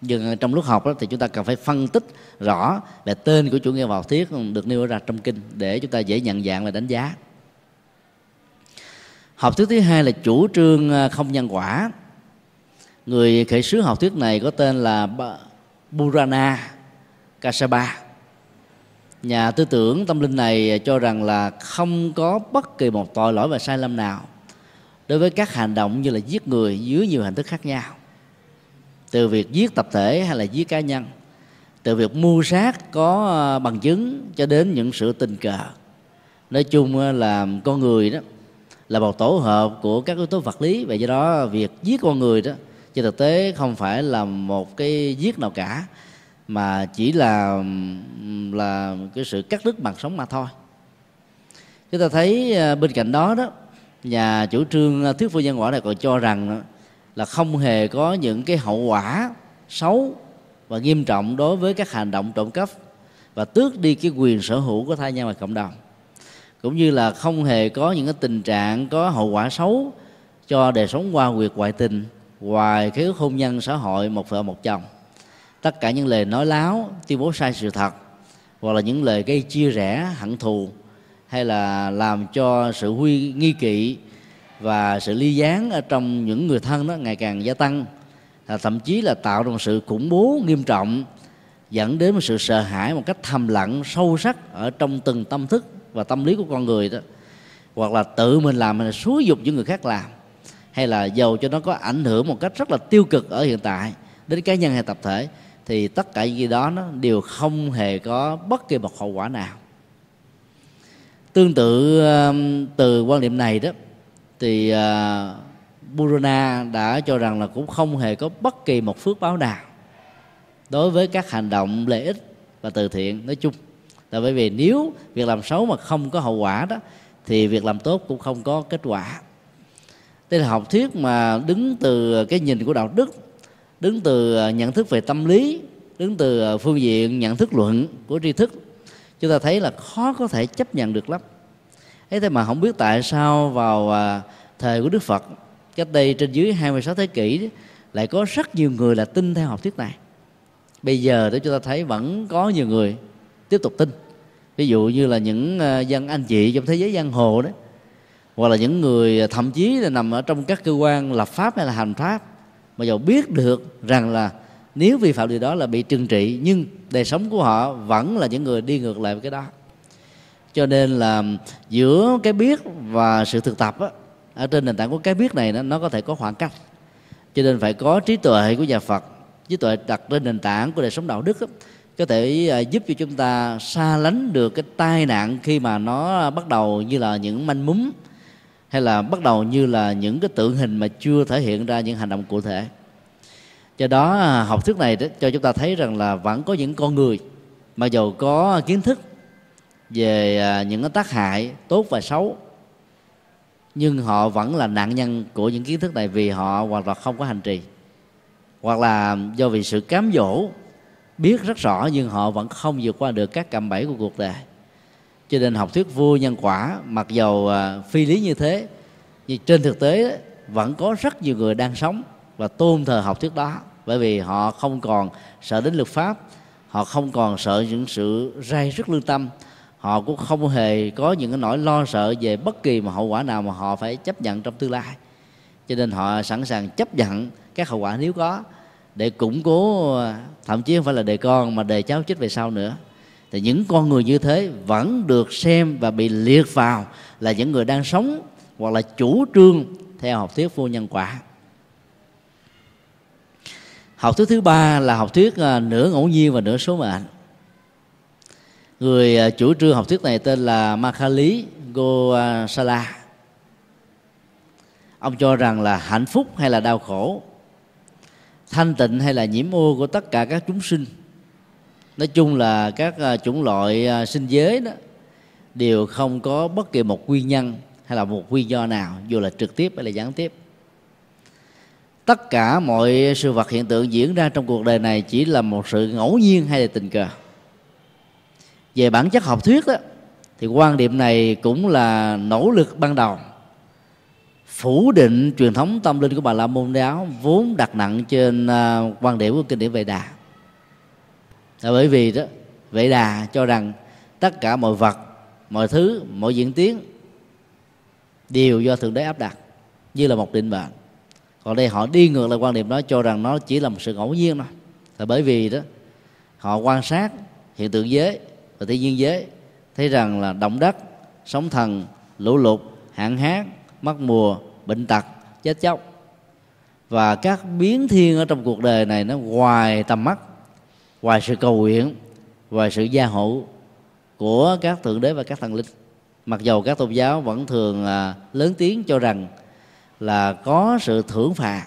[SPEAKER 2] Nhưng trong lúc học đó, thì chúng ta cần phải phân tích rõ về tên của chủ nghĩa học thuyết được nêu ra trong kinh để chúng ta dễ nhận dạng và đánh giá. Học thuyết thứ hai là chủ trương à, không nhân quả. Người khởi xướng học thuyết này có tên là Burana, Kasaba. Nhà tư tưởng tâm linh này cho rằng là không có bất kỳ một tội lỗi và sai lầm nào đối với các hành động như là giết người dưới nhiều hình thức khác nhau. Từ việc giết tập thể hay là giết cá nhân, từ việc mưu sát có ờ, bằng chứng cho đến những sự tình cờ. Nói chung ờ, là con người đó là một tổ hợp của các yếu tố vật lý và do đó việc giết con người đó trên thực tế không phải là một cái giết nào cả, mà chỉ là là cái sự cắt đứt bằng sống mà thôi. Chúng ta thấy à, bên cạnh đó đó, nhà chủ trương à, thuyết phu nhân quả này còn cho rằng là không hề có những cái hậu quả xấu và nghiêm trọng đối với các hành động trộm cắp và tước đi cái quyền sở hữu của thai nhân và cộng đồng, cũng như là không hề có những cái tình trạng có hậu quả xấu cho đời sống qua quyệt ngoại tình ngoài cái hôn nhân xã hội một vợ một chồng. Tất cả những lời nói láo tuyên bố sai sự thật hoặc là những lời gây chia rẽ hận thù hay là làm cho sự huy nghi kỵ và sự ly gián ở trong những người thân đó ngày càng gia tăng à, thậm chí là tạo ra một sự khủng bố nghiêm trọng dẫn đến một sự sợ hãi một cách thầm lặng sâu sắc ở trong từng tâm thức và tâm lý của con người đó. Hoặc là tự mình làm mình là xúi dục những người khác làm hay là giàu cho nó có ảnh hưởng một cách rất là tiêu cực ở hiện tại đến cá nhân hay tập thể, thì tất cả những gì đó nó đều không hề có bất kỳ một hậu quả nào. Tương tự từ quan điểm này đó, thì ờ, Buruna Burana đã cho rằng là cũng không hề có bất kỳ một phước báo nào đối với các hành động lợi ích và từ thiện nói chung. Là bởi vì nếu việc làm xấu mà không có hậu quả đó, thì việc làm tốt cũng không có kết quả đây là học thuyết mà đứng từ cái nhìn của đạo đức, đứng từ à, nhận thức về tâm lý, đứng từ à, phương diện nhận thức luận của tri thức, chúng ta thấy là khó có thể chấp nhận được lắm. Ấy thế mà không biết tại sao vào à, thời của Đức Phật, cách đây trên dưới 26 thế kỷ, lại có rất nhiều người là tin theo học thuyết này. Bây giờ để chúng ta thấy vẫn có nhiều người tiếp tục tin. Ví dụ như là những dân anh chị trong thế giới giang hồ đó hoặc là những người à, thậm chí là nằm ở trong các cơ quan lập pháp hay là hành pháp mà dầu biết được rằng là nếu vi phạm điều đó là bị trừng trị nhưng đời sống của họ vẫn là những người đi ngược lại với cái đó. Cho nên là giữa cái biết và sự thực tập á, ở trên nền tảng của cái biết này nó, nó có thể có khoảng cách. Cho nên phải có trí tuệ của nhà Phật trí tuệ đặt trên nền tảng của đời sống đạo đức á, có thể à, giúp cho chúng ta xa lánh được cái tai nạn khi mà nó bắt đầu như là những manh mún hay là bắt đầu như là những cái tượng hình mà chưa thể hiện ra những hành động cụ thể? Do đó à, học thuyết này cho chúng ta thấy rằng là vẫn có những con người mà dù có kiến thức về à, những cái tác hại tốt và xấu, nhưng họ vẫn là nạn nhân của những kiến thức này vì họ hoàn toàn không có hành trì, hoặc là do vì sự cám dỗ, biết rất rõ nhưng họ vẫn không vượt qua được các cạm bẫy của cuộc đời cho nên học thuyết vô nhân quả, mặc dầu à, phi lý như thế, nhưng trên thực tế vẫn có rất nhiều người đang sống và tôn thờ học thuyết đó. Bởi vì họ không còn sợ đến luật pháp, họ không còn sợ những sự rai rứt lương tâm, họ cũng không hề có những cái nỗi lo sợ về bất kỳ một hậu quả nào mà họ phải chấp nhận trong tương lai. Cho nên họ sẵn sàng chấp nhận các hậu quả nếu có, để củng cố à, thậm chí không phải là đề con mà đề cháu chết về sau nữa thì những con người như thế vẫn được xem và bị liệt vào là những người đang sống hoặc là chủ trương theo học thuyết vô nhân quả. Học thuyết thứ ba là học thuyết à, nửa ngẫu nhiên và nửa số mệnh. Người à, chủ trương học thuyết này tên là Makali Gosala ông cho rằng là hạnh phúc hay là đau khổ, thanh tịnh hay là nhiễm ô của tất cả các chúng sinh nói chung là các à, chủng loại à, sinh giới đó đều không có bất kỳ một nguyên nhân hay là một nguyên do nào, dù là trực tiếp hay là gián tiếp. Tất cả mọi sự vật hiện tượng diễn ra trong cuộc đời này chỉ là một sự ngẫu nhiên hay là tình cờ. Về bản chất học thuyết đó thì quan điểm này cũng là nỗ lực ban đầu, phủ định truyền thống tâm linh của bà la môn giáo vốn đặt nặng trên à, quan điểm của kinh điển vệ đà là bởi vì đó, vệ đà cho rằng tất cả mọi vật, mọi thứ, mọi diễn tiến đều do thượng đế áp đặt, như là một định mệnh. Còn đây họ đi ngược lại quan điểm đó, cho rằng nó chỉ là một sự ngẫu nhiên thôi. Là bởi vì đó, họ quan sát hiện tượng giới và thiên nhiên giới, thấy rằng là động đất, sóng thần, lũ lụt, hạn hán, mất mùa, bệnh tật, chết chóc. Và các biến thiên ở trong cuộc đời này nó ngoài tầm mắt ngoài sự cầu nguyện ngoài sự gia hộ của các thượng đế và các thần linh, mặc dầu các tôn giáo vẫn thường à, lớn tiếng cho rằng là có sự thưởng phạt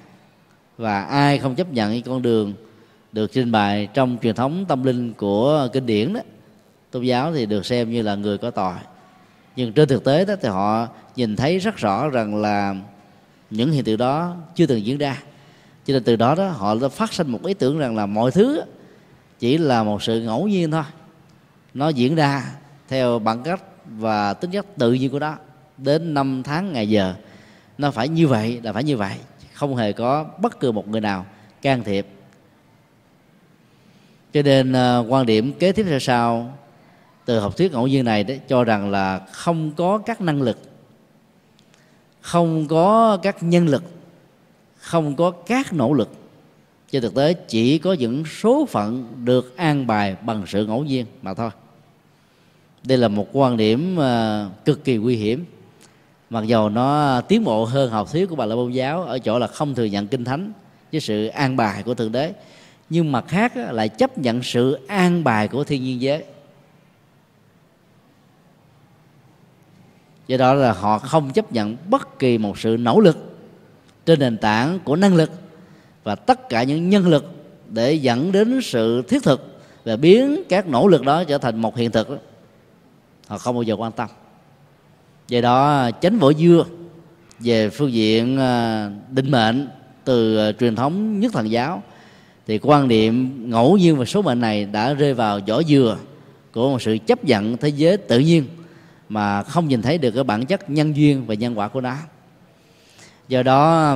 [SPEAKER 2] và ai không chấp nhận con đường được trình bày trong truyền thống tâm linh của kinh điển đó, tôn giáo thì được xem như là người có tội. Nhưng trên thực tế đó thì họ nhìn thấy rất rõ rằng là những hiện tượng đó chưa từng diễn ra. Cho nên từ đó đó họ đã phát sinh một ý tưởng rằng là mọi thứ chỉ là một sự ngẫu nhiên thôi. Nó diễn ra theo bản cách và tính chất tự nhiên của nó. Đến năm tháng ngày giờ, nó phải như vậy, là phải như vậy. Không hề có bất cứ một người nào can thiệp. Cho nên ờ, quan điểm kế tiếp ra sao từ học thuyết ngẫu nhiên này đấy, cho rằng là không có các năng lực, không có các nhân lực, không có các nỗ lực trên thực tế, chỉ có những số phận được an bài bằng sự ngẫu nhiên mà thôi. Đây là một quan điểm ờ, cực kỳ nguy hiểm. Mặc dầu nó tiến bộ hơn học thuyết của bà la môn giáo ở chỗ là không thừa nhận kinh thánh với sự an bài của thượng đế, nhưng mặt khác lại chấp nhận sự an bài của thiên nhiên giới. Do đó là họ không chấp nhận bất kỳ một sự nỗ lực trên nền tảng của năng lực và tất cả những nhân lực để dẫn đến sự thiết thực và biến các nỗ lực đó trở thành một hiện thực đó, họ không bao giờ quan tâm. Do đó chánh vỏ dưa về phương diện à, định mệnh từ à, truyền thống nhất thần giáo thì quan niệm ngẫu nhiên và số mệnh này đã rơi vào vỏ dừa của một sự chấp nhận thế giới tự nhiên mà không nhìn thấy được cái bản chất nhân duyên và nhân quả của nó. Do đó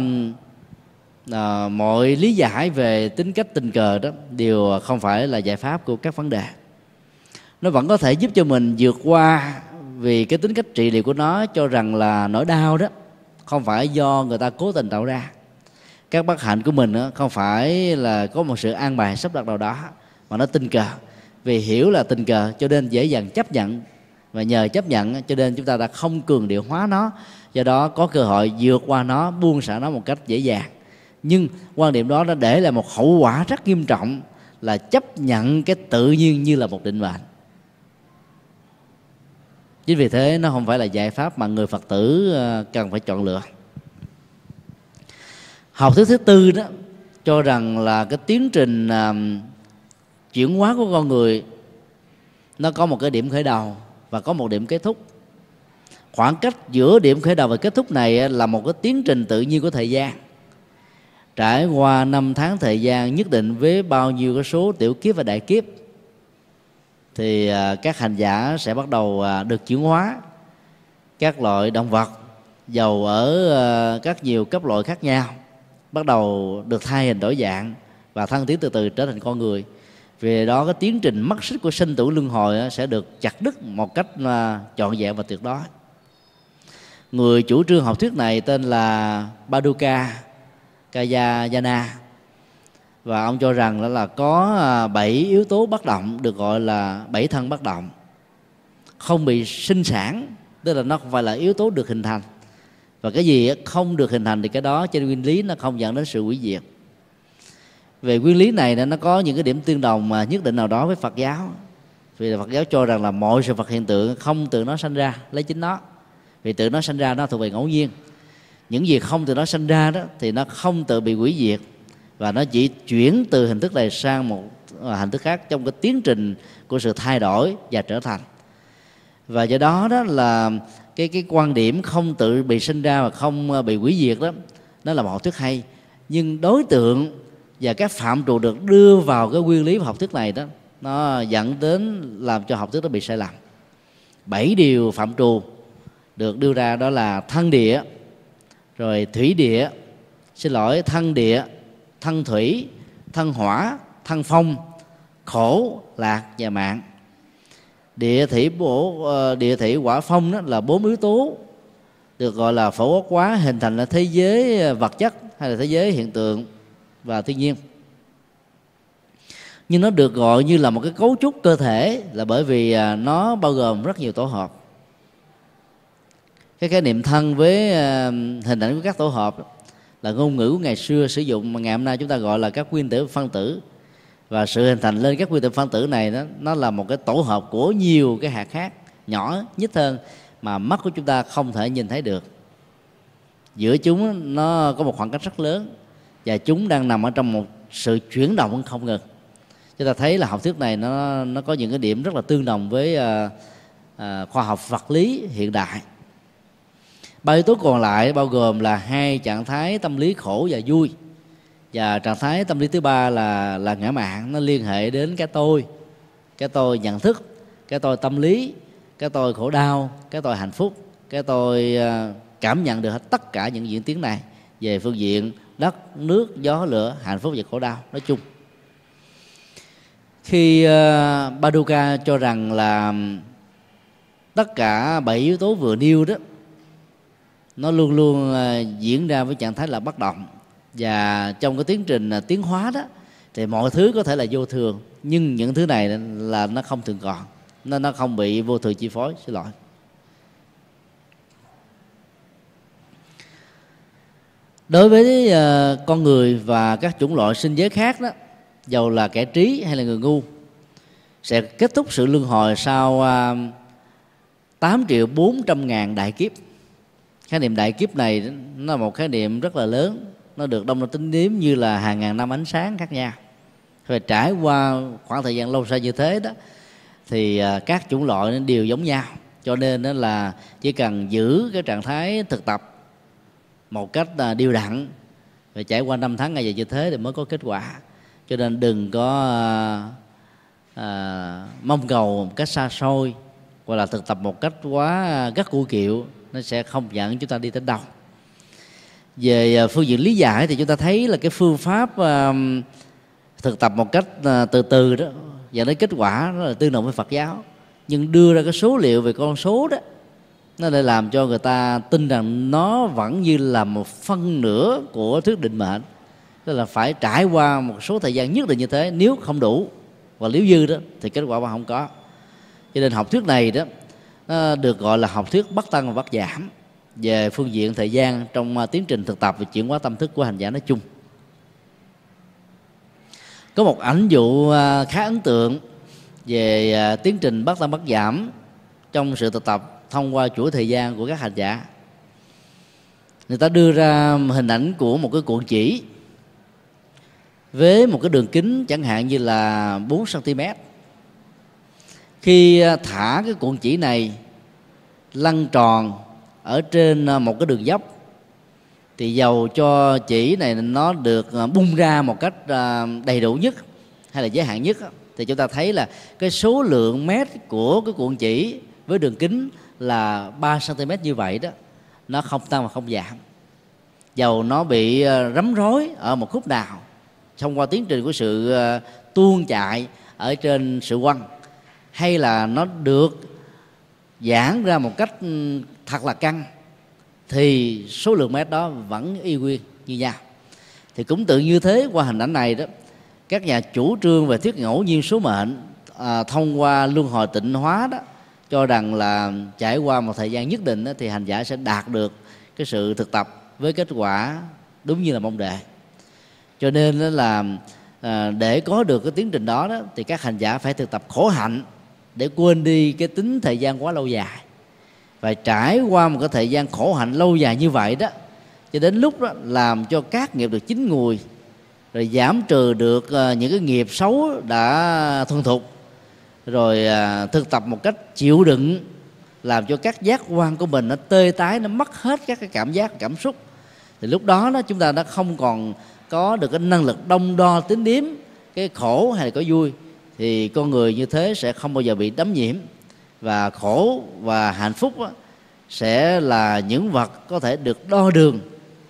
[SPEAKER 2] à, mọi lý giải về tính cách tình cờ đó đều không phải là giải pháp của các vấn đề. Nó vẫn có thể giúp cho mình vượt qua vì cái tính cách trị liệu của nó cho rằng là nỗi đau đó không phải do người ta cố tình tạo ra. Các bất hạnh của mình đó, không phải là có một sự an bài sắp đặt nào đó mà nó tình cờ. Vì hiểu là tình cờ cho nên dễ dàng chấp nhận và nhờ chấp nhận cho nên chúng ta đã không cường điệu hóa nó. Do đó có cơ hội vượt qua nó buông xả nó một cách dễ dàng nhưng quan điểm đó nó để lại một hậu quả rất nghiêm trọng là chấp nhận cái tự nhiên như là một định mệnh. Chính vì thế nó không phải là giải pháp mà người phật tử ờ, cần phải chọn lựa. Học thuyết thứ tư đó cho rằng là cái tiến trình uh, chuyển hóa của con người nó có một cái điểm khởi đầu và có một điểm kết thúc. Khoảng cách giữa điểm khởi đầu và kết thúc này là một cái tiến trình tự nhiên của thời gian trải qua năm tháng thời gian nhất định với bao nhiêu cái số tiểu kiếp và đại kiếp, thì à, các hành giả sẽ bắt đầu à, được chuyển hóa các loại động vật giàu ở à, các nhiều cấp loại khác nhau, bắt đầu được thay hình đổi dạng và thăng tiến từ từ trở thành con người. Vì đó, cái tiến trình mất xích của sinh tử luân hồi sẽ được chặt đứt một cách trọn vẹn và tuyệt đối. Người chủ trương học thuyết này tên là Paduka Kayayana. Và ông cho rằng đó là có à, bảy yếu tố bất động được gọi là bảy thân bất động. Không bị sinh sản, tức là nó không phải là yếu tố được hình thành. Và cái gì không được hình thành thì cái đó trên nguyên lý nó không dẫn đến sự hủy diệt. Về nguyên lý này nó có những cái điểm tương đồng mà nhất định nào đó với Phật giáo. Vì Phật giáo cho rằng là mọi sự vật hiện tượng không từ nó sanh ra, lấy chính nó. Vì tự nó sanh ra, nó thuộc về ngẫu nhiên những gì không từ nó sinh ra đó, thì nó không tự bị hủy diệt. Và nó chỉ chuyển từ hình thức này sang một à, hình thức khác trong cái tiến trình của sự thay đổi và trở thành. Và do đó đó là cái cái quan điểm không tự bị sinh ra và không à, bị hủy diệt đó, nó là một học thuyết hay. Nhưng đối tượng và các phạm trù được đưa vào cái nguyên lý học thuyết này đó, nó dẫn đến làm cho học thuyết nó bị sai lầm. Bảy điều phạm trù được đưa ra đó là thân địa rồi thủy địa, xin lỗi, thân địa, thân thủy, thân hỏa, thân phong, khổ, lạc và mạng. Địa thủy bổ ờ, địa thủy hỏa phong đó là bốn yếu tố được gọi là phổ quốc hóa, hình thành là thế giới ờ, vật chất hay là thế giới hiện tượng và thiên nhiên. Nhưng nó được gọi như là một cái cấu trúc cơ thể là bởi vì ờ, nó bao gồm rất nhiều tổ hợp cái khái niệm thân với ờ, hình ảnh của các tổ hợp là ngôn ngữ của ngày xưa sử dụng mà ngày hôm nay chúng ta gọi là các nguyên tử phân tử. Và sự hình thành lên các nguyên tử phân tử này đó nó là một cái tổ hợp của nhiều cái hạt khác nhỏ nhất hơn mà mắt của chúng ta không thể nhìn thấy được. Giữa chúng nó có một khoảng cách rất lớn và chúng đang nằm ở trong một sự chuyển động không ngừng. Chúng ta thấy là học thuyết này nó nó có những cái điểm rất là tương đồng với uh, uh, khoa học vật lý hiện đại ba yếu tố còn lại bao gồm là hai trạng thái tâm lý khổ và vui. Và trạng thái tâm lý thứ ba là là ngã mạn nó liên hệ đến cái tôi. Cái tôi nhận thức cái tôi tâm lý cái tôi khổ đau cái tôi hạnh phúc cái tôi ờ, cảm nhận được hết tất cả những diễn tiến này về phương diện đất nước gió lửa hạnh phúc và khổ đau nói chung. Khi ờ, uh, Baduka cho rằng là tất cả bảy yếu tố vừa nêu đó nó luôn luôn ờ, diễn ra với trạng thái là bất động. Và trong cái tiến trình ờ, tiến hóa đó, thì mọi thứ có thể là vô thường. Nhưng những thứ này là nó không thường còn. Nên nó không bị vô thường chi phối, xin lỗi. Đối với ờ, con người và các chủng loại sinh giới khác đó, dầu là kẻ trí hay là người ngu, sẽ kết thúc sự luân hồi sau 8 triệu 400 ngàn đại kiếp khái niệm đại kiếp này nó là một khái niệm rất là lớn. Nó được đông đo tính điếm như là hàng ngàn năm ánh sáng khác nhau. Rồi trải qua khoảng thời gian lâu xa như thế đó thì à, các chủng loại đều giống nhau. Cho nên đó là chỉ cần giữ cái trạng thái thực tập một cách à, điều đặn và trải qua năm tháng ngày giờ như thế thì mới có kết quả. Cho nên đừng có à, à, mong cầu một cách xa xôi hoặc là thực tập một cách quá à, gắt cua kiệu nó sẽ không dẫn chúng ta đi đến đâu. Về à, phương diện lý giải thì chúng ta thấy là cái phương pháp à, thực tập một cách à, từ từ đó và đến kết quả nó là tương đồng với Phật giáo. Nhưng đưa ra cái số liệu về con số đó, nó lại làm cho người ta tin rằng nó vẫn như là một phân nửa của thuyết định mệnh. Tức là phải trải qua một số thời gian nhất định như thế, nếu không đủ, và nếu dư đó, thì kết quả mà không có. Cho nên học thuyết này đó nó được gọi là học thuyết bất tăng và bất giảm về phương diện thời gian trong à, tiến trình thực tập và chuyển hóa tâm thức của hành giả nói chung. Có một ảnh dụ à, khá ấn tượng về à, tiến trình bất tăng bất giảm trong sự thực tập thông qua chuỗi thời gian của các hành giả. Người ta đưa ra hình ảnh của một cái cuộn chỉ với một cái đường kính chẳng hạn như là 4 cm khi à, thả cái cuộn chỉ này lăn tròn ở trên à, một cái đường dốc, thì dầu cho chỉ này nó được à, bung ra một cách đầy đủ nhất hay là giới hạn nhất thì chúng ta thấy là cái số lượng mét của cái cuộn chỉ với đường kính là 3 cm như vậy đó, nó không tăng và không giảm. Dầu nó bị rắm rối ở một khúc nào thông qua tiến trình của sự tuôn chạy ở trên sự quăng hay là nó được giãn ra một cách ừ, thật là căng thì số lượng mét đó vẫn y nguyên như nhau. Thì cũng tự như thế qua hình ảnh này đó các nhà chủ trương về thuyết ngẫu nhiên số mệnh à, thông qua luân hồi tịnh hóa đó cho rằng là trải qua một thời gian nhất định đó, thì hành giả sẽ đạt được cái sự thực tập với kết quả đúng như là mong đợi. Cho nên đó là à, để có được cái tiến trình đó, đó thì các hành giả phải thực tập khổ hạnh để quên đi cái tính thời gian quá lâu dài. Và trải qua một cái thời gian khổ hạnh lâu dài như vậy đó, cho đến lúc đó làm cho các nghiệp được chín người rồi giảm trừ được ờ, những cái nghiệp xấu đã thuần thục, rồi ờ, thực tập một cách chịu đựng, làm cho các giác quan của mình nó tê tái, nó mất hết các cái cảm giác, cảm xúc, thì lúc đó đó chúng ta đã không còn có được cái năng lực đông đo, tính điếm, cái khổ hay là có vui thì con người như thế sẽ không bao giờ bị đấm nhiễm. Và khổ và hạnh phúc đó, sẽ là những vật có thể được đo đường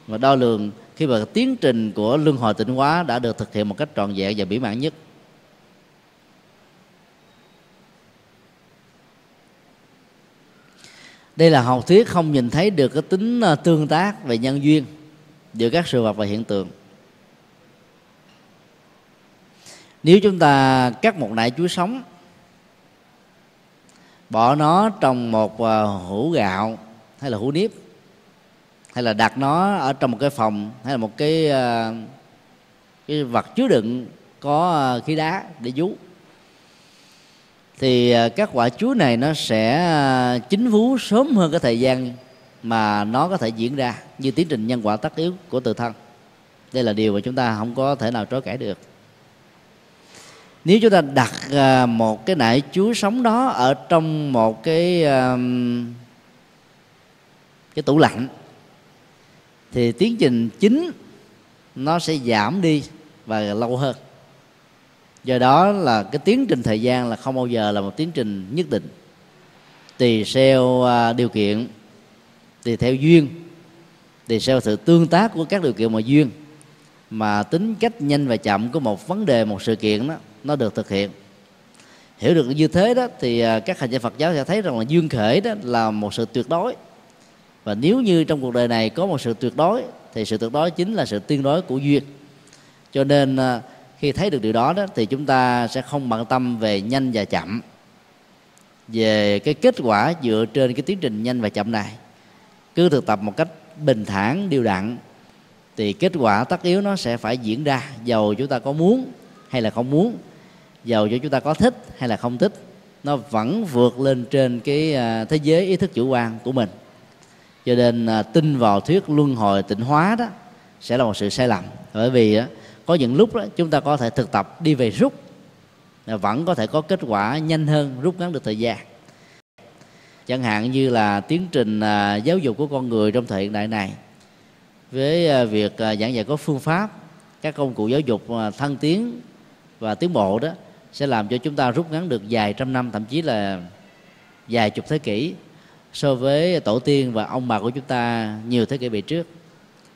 [SPEAKER 2] và đo lường khi mà tiến trình của luân hồi tịnh hóa đã được thực hiện một cách trọn vẹn và mỹ mãn nhất. Đây là học thuyết không nhìn thấy được cái tính ờ, tương tác về nhân duyên giữa các sự vật và hiện tượng. Nếu chúng ta cắt một nải chuối sống, bỏ nó trong một ờ, hũ gạo hay là hũ nếp, hay là đặt nó ở trong một cái phòng hay là một cái ờ, cái vật chứa đựng có ờ, khí đá để vú, thì các quả chuối này nó sẽ chín vú sớm hơn cái thời gian mà nó có thể diễn ra như tiến trình nhân quả tất yếu của tự thân. Đây là điều mà chúng ta không có thể nào trói cãi được nếu chúng ta đặt à, một cái nải chuối sống đó ở trong một cái cái tủ lạnh, thì tiến trình chính nó sẽ giảm đi và lâu hơn. Do đó là cái tiến trình thời gian là không bao giờ là một tiến trình nhất định. Tùy theo à, điều kiện tùy theo duyên tùy theo sự tương tác của các điều kiện mà duyên, mà tính cách nhanh và chậm của một vấn đề, một sự kiện đó nó được thực hiện. Hiểu được như thế đó thì à, các hành giả Phật giáo sẽ thấy rằng là duyên khởi đó là một sự tuyệt đối. Và nếu như trong cuộc đời này có một sự tuyệt đối, thì sự tuyệt đối chính là sự tiên đối của duyên. Cho nên à, khi thấy được điều đó đó thì chúng ta sẽ không bận tâm về nhanh và chậm. Về cái kết quả dựa trên cái tiến trình nhanh và chậm này, cứ thực tập một cách bình thản điều đặn, thì kết quả tất yếu nó sẽ phải diễn ra dầu chúng ta có muốn hay là không muốn? Dầu cho chúng ta có thích hay là không thích? Nó vẫn vượt lên trên cái à, thế giới ý thức chủ quan của mình. Cho nên à, tin vào thuyết luân hồi tịnh hóa đó sẽ là một sự sai lầm. Bởi vì có những lúc đó chúng ta có thể thực tập đi về rút à, vẫn có thể có kết quả nhanh hơn, rút ngắn được thời gian. Chẳng hạn như là tiến trình giáo dục của con người trong thời hiện đại này, với việc giảng dạy có phương pháp, các công cụ giáo dục thăng tiến và tiến bộ đó sẽ làm cho chúng ta rút ngắn được vài trăm năm, thậm chí là vài chục thế kỷ so với tổ tiên và ông bà của chúng ta nhiều thế kỷ về trước.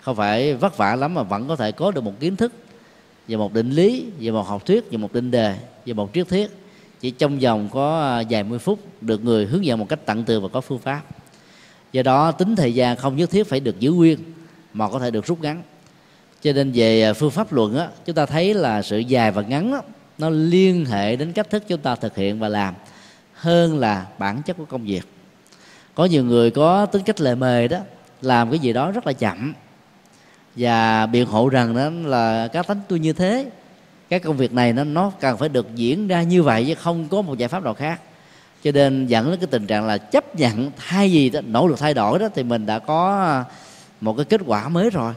[SPEAKER 2] Không phải vất vả lắm mà vẫn có thể có được một kiến thức về một định lý về một học thuyết về một định đề về một triết thuyết. Chỉ trong vòng có à, vài mươi phút được người hướng dẫn một cách tận tường và có phương pháp. Do đó, tính thời gian không nhất thiết phải được giữ nguyên mà có thể được rút ngắn cho nên về à, phương pháp luận á, chúng ta thấy là sự dài và ngắn á, nó liên hệ đến cách thức chúng ta thực hiện và làm hơn là bản chất của công việc. Có nhiều người có tính cách lề mề đó làm cái gì đó rất là chậm. Và biện hộ rằng đó là cá tính tôi như thế cái công việc này nó nó cần phải được diễn ra như vậy chứ không có một giải pháp nào khác. Cho nên dẫn đến cái tình trạng là chấp nhận thay gì đó nỗ lực thay đổi đó thì mình đã có à, một cái kết quả mới rồi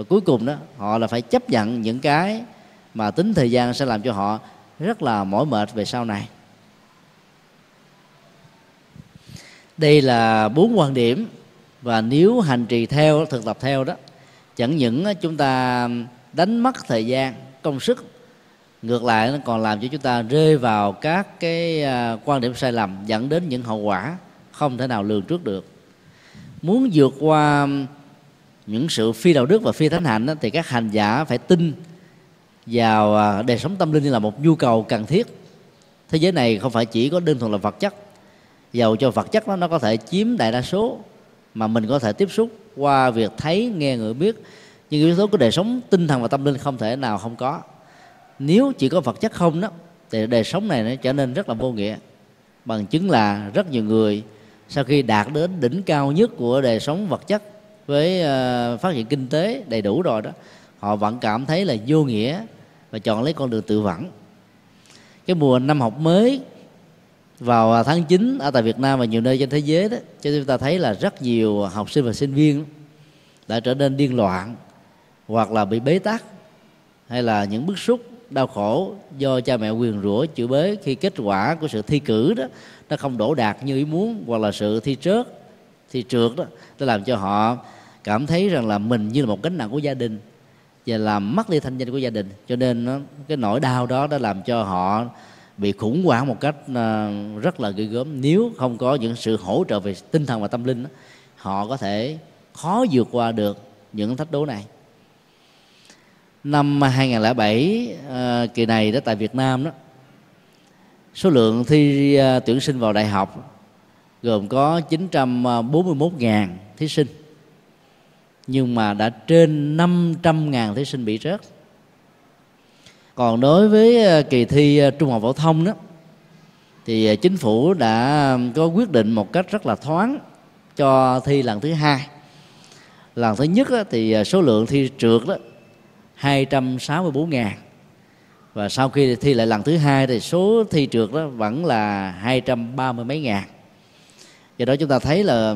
[SPEAKER 2] và cuối cùng đó, họ là phải chấp nhận những cái mà tính thời gian sẽ làm cho họ rất là mỏi mệt về sau này. Đây là bốn quan điểm và nếu hành trì theo, thực tập theo đó, chẳng những chúng ta đánh mất thời gian, công sức, ngược lại nó còn làm cho chúng ta rơi vào các cái à, quan điểm sai lầm dẫn đến những hậu quả không thể nào lường trước được. Muốn vượt qua những sự phi đạo đức và phi thánh hạnh đó thì các hành giả phải tin vào à, đời sống tâm linh như là một nhu cầu cần thiết. Thế giới này không phải chỉ có đơn thuần là vật chất. Giàu cho vật chất đó nó có thể chiếm đại đa số mà mình có thể tiếp xúc qua việc thấy, nghe người biết. Nhưng yếu tố của đời sống tinh thần và tâm linh không thể nào không có. Nếu chỉ có vật chất không đó, thì đời sống này nó trở nên rất là vô nghĩa. Bằng chứng là rất nhiều người sau khi đạt đến đỉnh cao nhất của đời sống vật chất với ờ, phát triển kinh tế đầy đủ rồi đó, họ vẫn cảm thấy là vô nghĩa và chọn lấy con đường tự vẫn. Cái mùa năm học mới vào à, tháng 9 ở tại Việt Nam và nhiều nơi trên thế giới đó, cho chúng ta thấy là rất nhiều học sinh và sinh viên đã trở nên điên loạn hoặc là bị bế tắc hay là những bức xúc, đau khổ do cha mẹ quyền rủa chửi bới khi kết quả của sự thi cử đó nó không đổ đạt như ý muốn hoặc là sự thi trớt, thi trượt đó nó làm cho họ cảm thấy rằng là mình như là một gánh nặng của gia đình và làm mất đi thanh danh của gia đình. Cho nên nó, cái nỗi đau đó đã làm cho họ bị khủng hoảng một cách à, rất là ghê gớm. Nếu không có những sự hỗ trợ về tinh thần và tâm linh đó, họ có thể khó vượt qua được những thách đố này. Năm 2007 à, kỳ này đó tại Việt Nam đó số lượng thi à, tuyển sinh vào đại học gồm có 941.000 thí sinh nhưng mà đã trên 500.000 thí sinh bị rớt. Còn đối với ờ, kỳ thi ờ, trung học phổ thông đó, thì ờ, chính phủ đã có quyết định một cách rất là thoáng cho thi lần thứ hai. Lần thứ nhất thì số lượng thi trượt đó 264 ngàn. Và sau khi thi lại lần thứ hai thì số thi trượt đó vẫn là 230 mấy ngàn. Do đó chúng ta thấy là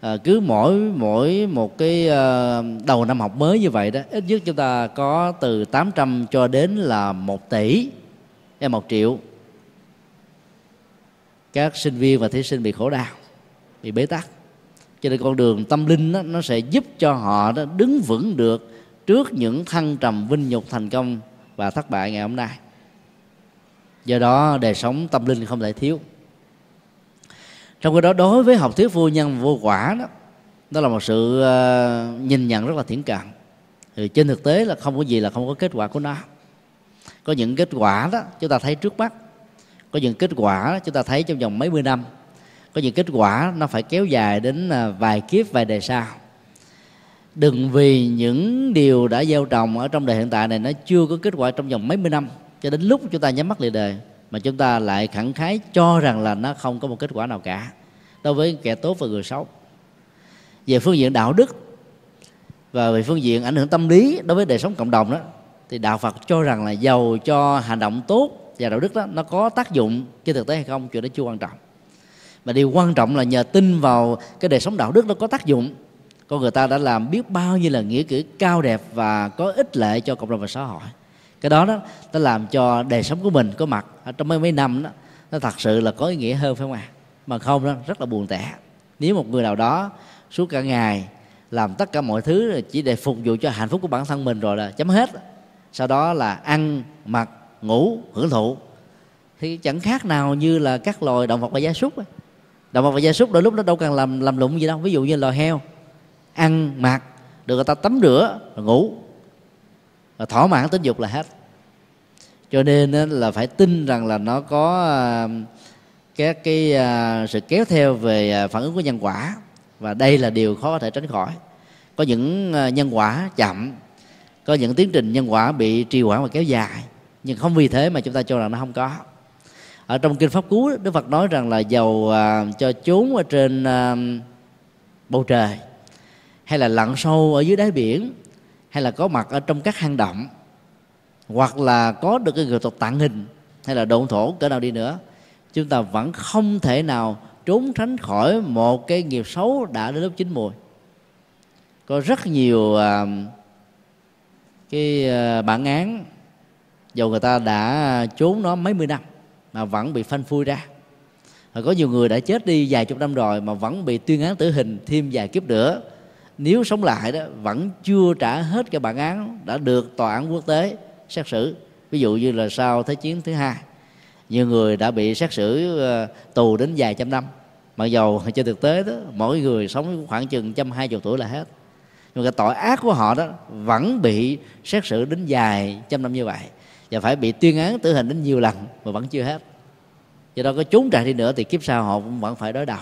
[SPEAKER 2] à, cứ mỗi mỗi một cái à, đầu năm học mới như vậy đó ít nhất chúng ta có từ 800 cho đến là 1 tỷ hay một triệu. Các sinh viên và thí sinh bị khổ đau bị bế tắc. Cho nên con đường tâm linh đó, nó sẽ giúp cho họ đó đứng vững được trước những thăng trầm vinh nhục thành công và thất bại ngày hôm nay. Do đó đời sống tâm linh không thể thiếu trong khi đó, đối với học thuyết vô nhân vô quả đó đó là một sự ờ, nhìn nhận rất là thiển cận thì trên thực tế là không có gì là không có kết quả của nó. Có những kết quả đó chúng ta thấy trước mắt, có những kết quả đó chúng ta thấy trong vòng mấy mươi năm, có những kết quả nó phải kéo dài đến ờ, vài kiếp, vài đời sau. Đừng vì những điều đã gieo trồng ở trong đời hiện tại này nó chưa có kết quả trong vòng mấy mươi năm, cho đến lúc chúng ta nhắm mắt lìa đời mà chúng ta lại khẳng khái cho rằng là nó không có một kết quả nào cả, đối với kẻ tốt và người xấu. Về phương diện đạo đức và về phương diện ảnh hưởng tâm lý đối với đời sống cộng đồng đó, thì đạo Phật cho rằng là giàu cho hành động tốt và đạo đức đó, nó có tác dụng trên thực tế hay không chuyện đó chưa quan trọng. Mà điều quan trọng là nhờ tin vào cái đời sống đạo đức nó có tác dụng, con người ta đã làm biết bao nhiêu là nghĩa cử cao đẹp và có ích lệ cho cộng đồng và xã hội cái đó đó, nó làm cho đời sống của mình có mặt ở trong mấy mấy năm đó, nó thật sự là có ý nghĩa hơn, phải không ạ? À? mà không đó, rất là buồn tẻ. Nếu một người nào đó suốt cả ngày làm tất cả mọi thứ chỉ để phục vụ cho hạnh phúc của bản thân mình rồi là chấm hết. Sau đó là ăn, mặc, ngủ, hưởng thụ. Thì chẳng khác nào như là các loài động vật và gia súc động vật và gia súc đôi lúc nó đâu cần làm làm lụng gì đâu, ví dụ như loài heo. Ăn, mặc, được người ta tắm rửa, rồi ngủ và thỏa mãn tính dục là hết. Cho nên là phải tin rằng là nó có à, các cái à, sự kéo theo về à, phản ứng của nhân quả. Và đây là điều khó có thể tránh khỏi. Có những nhân quả chậm, có những tiến trình nhân quả bị trì hoãn và kéo dài, nhưng không vì thế mà chúng ta cho rằng nó không có. Ở trong kinh pháp cú, đức phật nói rằng là dầu cho chốn ở trên bầu trời, hay là lặn sâu ở dưới đáy biển hay là có mặt ở trong các hang động hoặc là có được cái người tộc tạng hình hay là độn thổ cỡ nào đi nữa chúng ta vẫn không thể nào trốn tránh khỏi một cái nghiệp xấu đã đến lúc chín mùi. Có rất nhiều uh, cái uh, bản án dầu người ta đã trốn nó mấy mươi năm mà vẫn bị phanh phui ra. Và có nhiều người đã chết đi vài chục năm rồi mà vẫn bị tuyên án tử hình thêm vài kiếp nữa nếu sống lại đó, vẫn chưa trả hết cái bản án đã được tòa án quốc tế xét xử. Ví dụ như là sau thế chiến thứ hai, nhiều người đã bị xét xử ờ, tù đến vài trăm năm. Mặc dầu trên thực tế đó, mỗi người sống khoảng chừng trăm hai chục tuổi là hết. Nhưng cái tội ác của họ đó vẫn bị xét xử đến dài trăm năm như vậy. Và phải bị tuyên án tử hình đến nhiều lần mà vẫn chưa hết. Do đó có trốn trại đi nữa thì kiếp sau họ cũng vẫn phải đối đầu.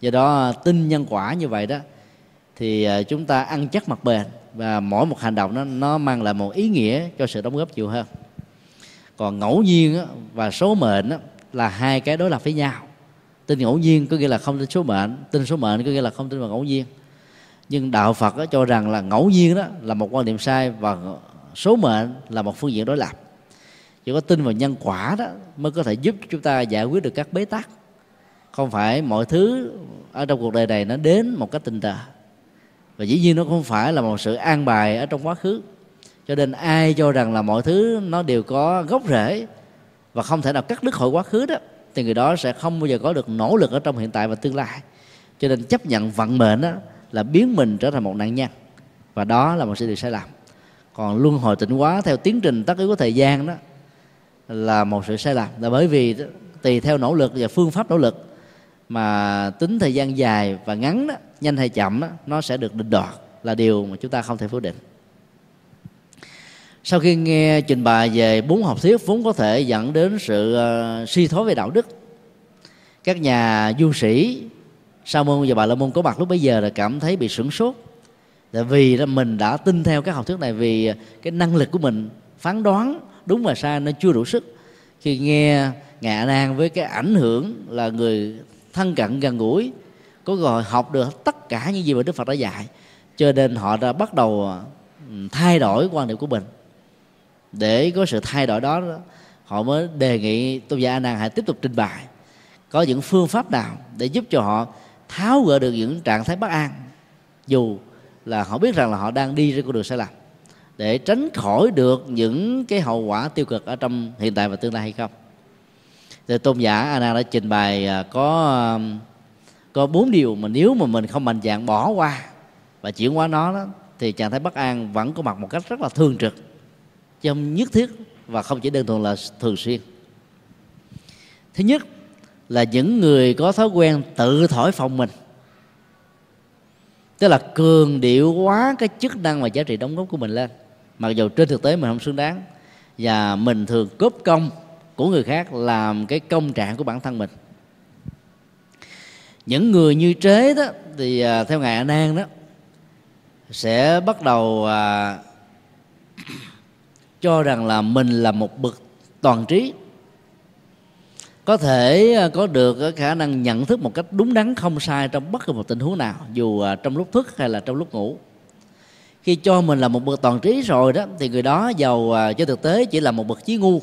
[SPEAKER 2] Do đó, tin nhân quả như vậy đó thì à, chúng ta ăn chắc mặt bền và mỗi một hành động nó nó mang lại một ý nghĩa cho sự đóng góp nhiều hơn. Còn ngẫu nhiên và số mệnh là hai cái đối lập với nhau. Tin ngẫu nhiên có nghĩa là không tin số mệnh, tin số mệnh có nghĩa là không tin vào ngẫu nhiên. Nhưng đạo phật cho rằng là ngẫu nhiên đó là một quan niệm sai và số mệnh là một phương diện đối lập. Chỉ có tin vào nhân quả đó mới có thể giúp chúng ta giải quyết được các bế tắc. Không phải mọi thứ ở trong cuộc đời này nó đến một cách tình cờ và dĩ nhiên nó không phải là một sự an bài ở trong quá khứ. Cho nên ai cho rằng là mọi thứ nó đều có gốc rễ và không thể nào cắt đứt khỏi quá khứ đó, thì người đó sẽ không bao giờ có được nỗ lực ở trong hiện tại và tương lai. Cho nên chấp nhận vận mệnh đó là biến mình trở thành một nạn nhân. Và đó là một sự điều sai lầm. Còn luân hồi tịnh hóa theo tiến trình tất yếu của thời gian đó là một sự sai lầm. Là bởi vì tùy theo nỗ lực và phương pháp nỗ lực mà tính thời gian dài và ngắn đó, nhanh hay chậm đó, nó sẽ được định đoạt là điều mà chúng ta không thể phủ định. Sau khi nghe trình bày về bốn học thuyết vốn có thể dẫn đến sự uh, suy thoái về đạo đức các nhà du sĩ sa môn và bà la môn có mặt lúc bấy giờ là cảm thấy bị sửng sốt. Tại vì là mình đã tin theo các học thuyết này vì ờ, cái năng lực của mình phán đoán đúng và sai nó chưa đủ sức. Khi nghe ngạ nan với cái ảnh hưởng là người thân cận gần gũi, có gọi học được tất cả những gì mà đức phật đã dạy. Cho nên họ đã bắt đầu ừ, thay đổi quan điểm của mình. Để có sự thay đổi đó, họ mới đề nghị tôn giả a nan hãy tiếp tục trình bày. Có những phương pháp nào để giúp cho họ tháo gỡ được những trạng thái bất an, dù là họ biết rằng là họ đang đi trên con đường sai lầm, để tránh khỏi được những cái hậu quả tiêu cực ở trong hiện tại và tương lai hay không? Thì tôn giả Anna đã trình bày à, có um, có bốn điều mà nếu mà mình không mạnh dạng bỏ qua và chuyển qua nó đó, thì trạng thái bất an vẫn có mặt một cách rất là thường trực chứ không nhất thiết và không chỉ đơn thuần là thường xuyên. Thứ nhất là những người có thói quen tự thổi phòng mình tức là cường điệu quá cái chức năng và giá trị đóng góp của mình lên mặc dù trên thực tế mình không xứng đáng và mình thường cướp công của người khác làm cái công trạng của bản thân mình. Những người như trế đó thì à, theo ngài a nan đó sẽ bắt đầu à, cho rằng là mình là một bậc toàn trí. Có thể à, có được khả năng nhận thức một cách đúng đắn không sai trong bất cứ một tình huống nào dù à, trong lúc thức hay là trong lúc ngủ. Khi cho mình là một bậc toàn trí rồi đó thì người đó giàu cho thực tế chỉ là một bậc trí ngu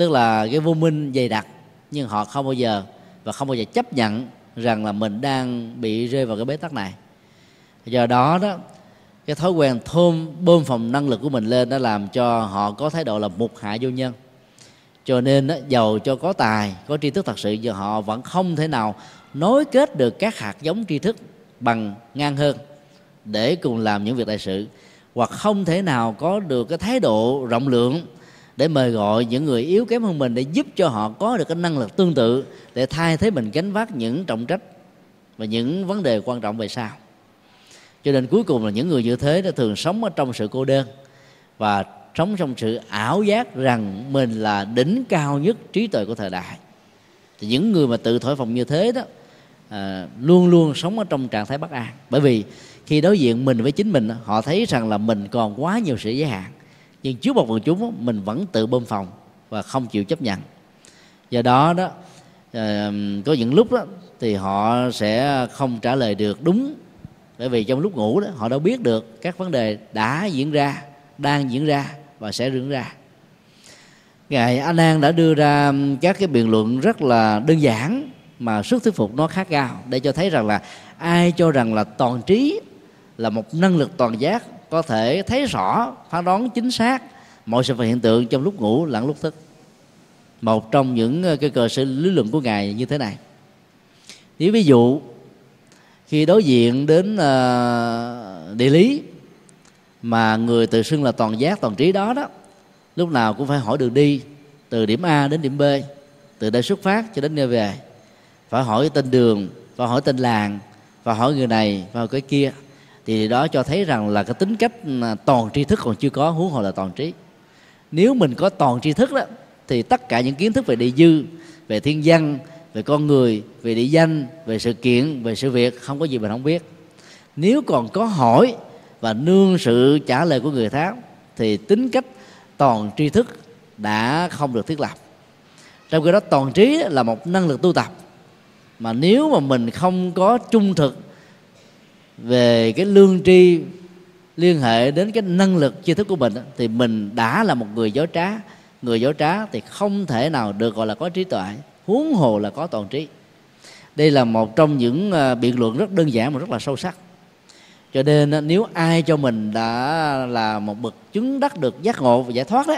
[SPEAKER 2] tức là cái vô minh dày đặc nhưng họ không bao giờ và không bao giờ chấp nhận rằng là mình đang bị rơi vào cái bế tắc này. Do đó đó cái thói quen thôm bơm phòng năng lực của mình lên đã làm cho họ có thái độ là mục hạ vô nhân. Cho nên đó, giàu cho có tài có tri thức thật sự giờ họ vẫn không thể nào nối kết được các hạt giống tri thức bằng ngang hơn để cùng làm những việc đại sự hoặc không thể nào có được cái thái độ rộng lượng để mời gọi những người yếu kém hơn mình để giúp cho họ có được cái năng lực tương tự để thay thế mình gánh vác những trọng trách và những vấn đề quan trọng về sau. Cho nên cuối cùng là những người như thế đã thường sống ở trong sự cô đơn và sống trong sự ảo giác rằng mình là đỉnh cao nhất trí tuệ của thời đại. Thì những người mà tự thổi phồng như thế đó à, luôn luôn sống ở trong trạng thái bất an. Bởi vì khi đối diện mình với chính mình họ thấy rằng là mình còn quá nhiều sự giới hạn nhưng trước một quần chúng mình vẫn tự bơm phòng và không chịu chấp nhận. Do đó đó ờ, có những lúc đó thì họ sẽ không trả lời được đúng. Bởi vì trong lúc ngủ đó, họ đâu biết được các vấn đề đã diễn ra, đang diễn ra và sẽ diễn ra. Ngài a nan đã đưa ra các cái biện luận rất là đơn giản mà sức thuyết phục nó khá cao để cho thấy rằng là ai cho rằng là toàn trí là một năng lực toàn giác có thể thấy rõ phán đoán chính xác. Mọi sự vật hiện tượng trong lúc ngủ lẫn lúc thức. Một trong những ờ, cái cơ sở lý luận của ngài như thế này. Nếu ví dụ khi đối diện đến uh, địa lý mà người tự xưng là toàn giác toàn trí đó đó lúc nào cũng phải hỏi đường đi từ điểm A đến điểm B từ đây xuất phát cho đến nơi về. Phải hỏi tên đường phải hỏi tên làng và hỏi người này và cái kia thì đó cho thấy rằng là cái tính cách ừ, toàn tri thức còn chưa có, huống hồ là toàn trí. Nếu mình có toàn tri thức đó, thì tất cả những kiến thức về địa dư, về thiên văn, về con người, về địa danh, về sự kiện, về sự việc, không có gì mình không biết. Nếu còn có hỏi và nương sự trả lời của người khác, thì tính cách toàn tri thức đã không được thiết lập. Trong khi đó, toàn trí là một năng lực tu tập. Mà nếu mà mình không có trung thực về cái lương tri liên hệ đến cái năng lực tri thức của mình thì mình đã là một người dối trá. Người dối trá thì không thể nào được gọi là có trí tuệ, huống hồ là có toàn trí. Đây là một trong những ờ, biện luận rất đơn giản mà rất là sâu sắc. Cho nên nếu ai cho mình đã là một bậc chứng đắc được giác ngộ và giải thoát đó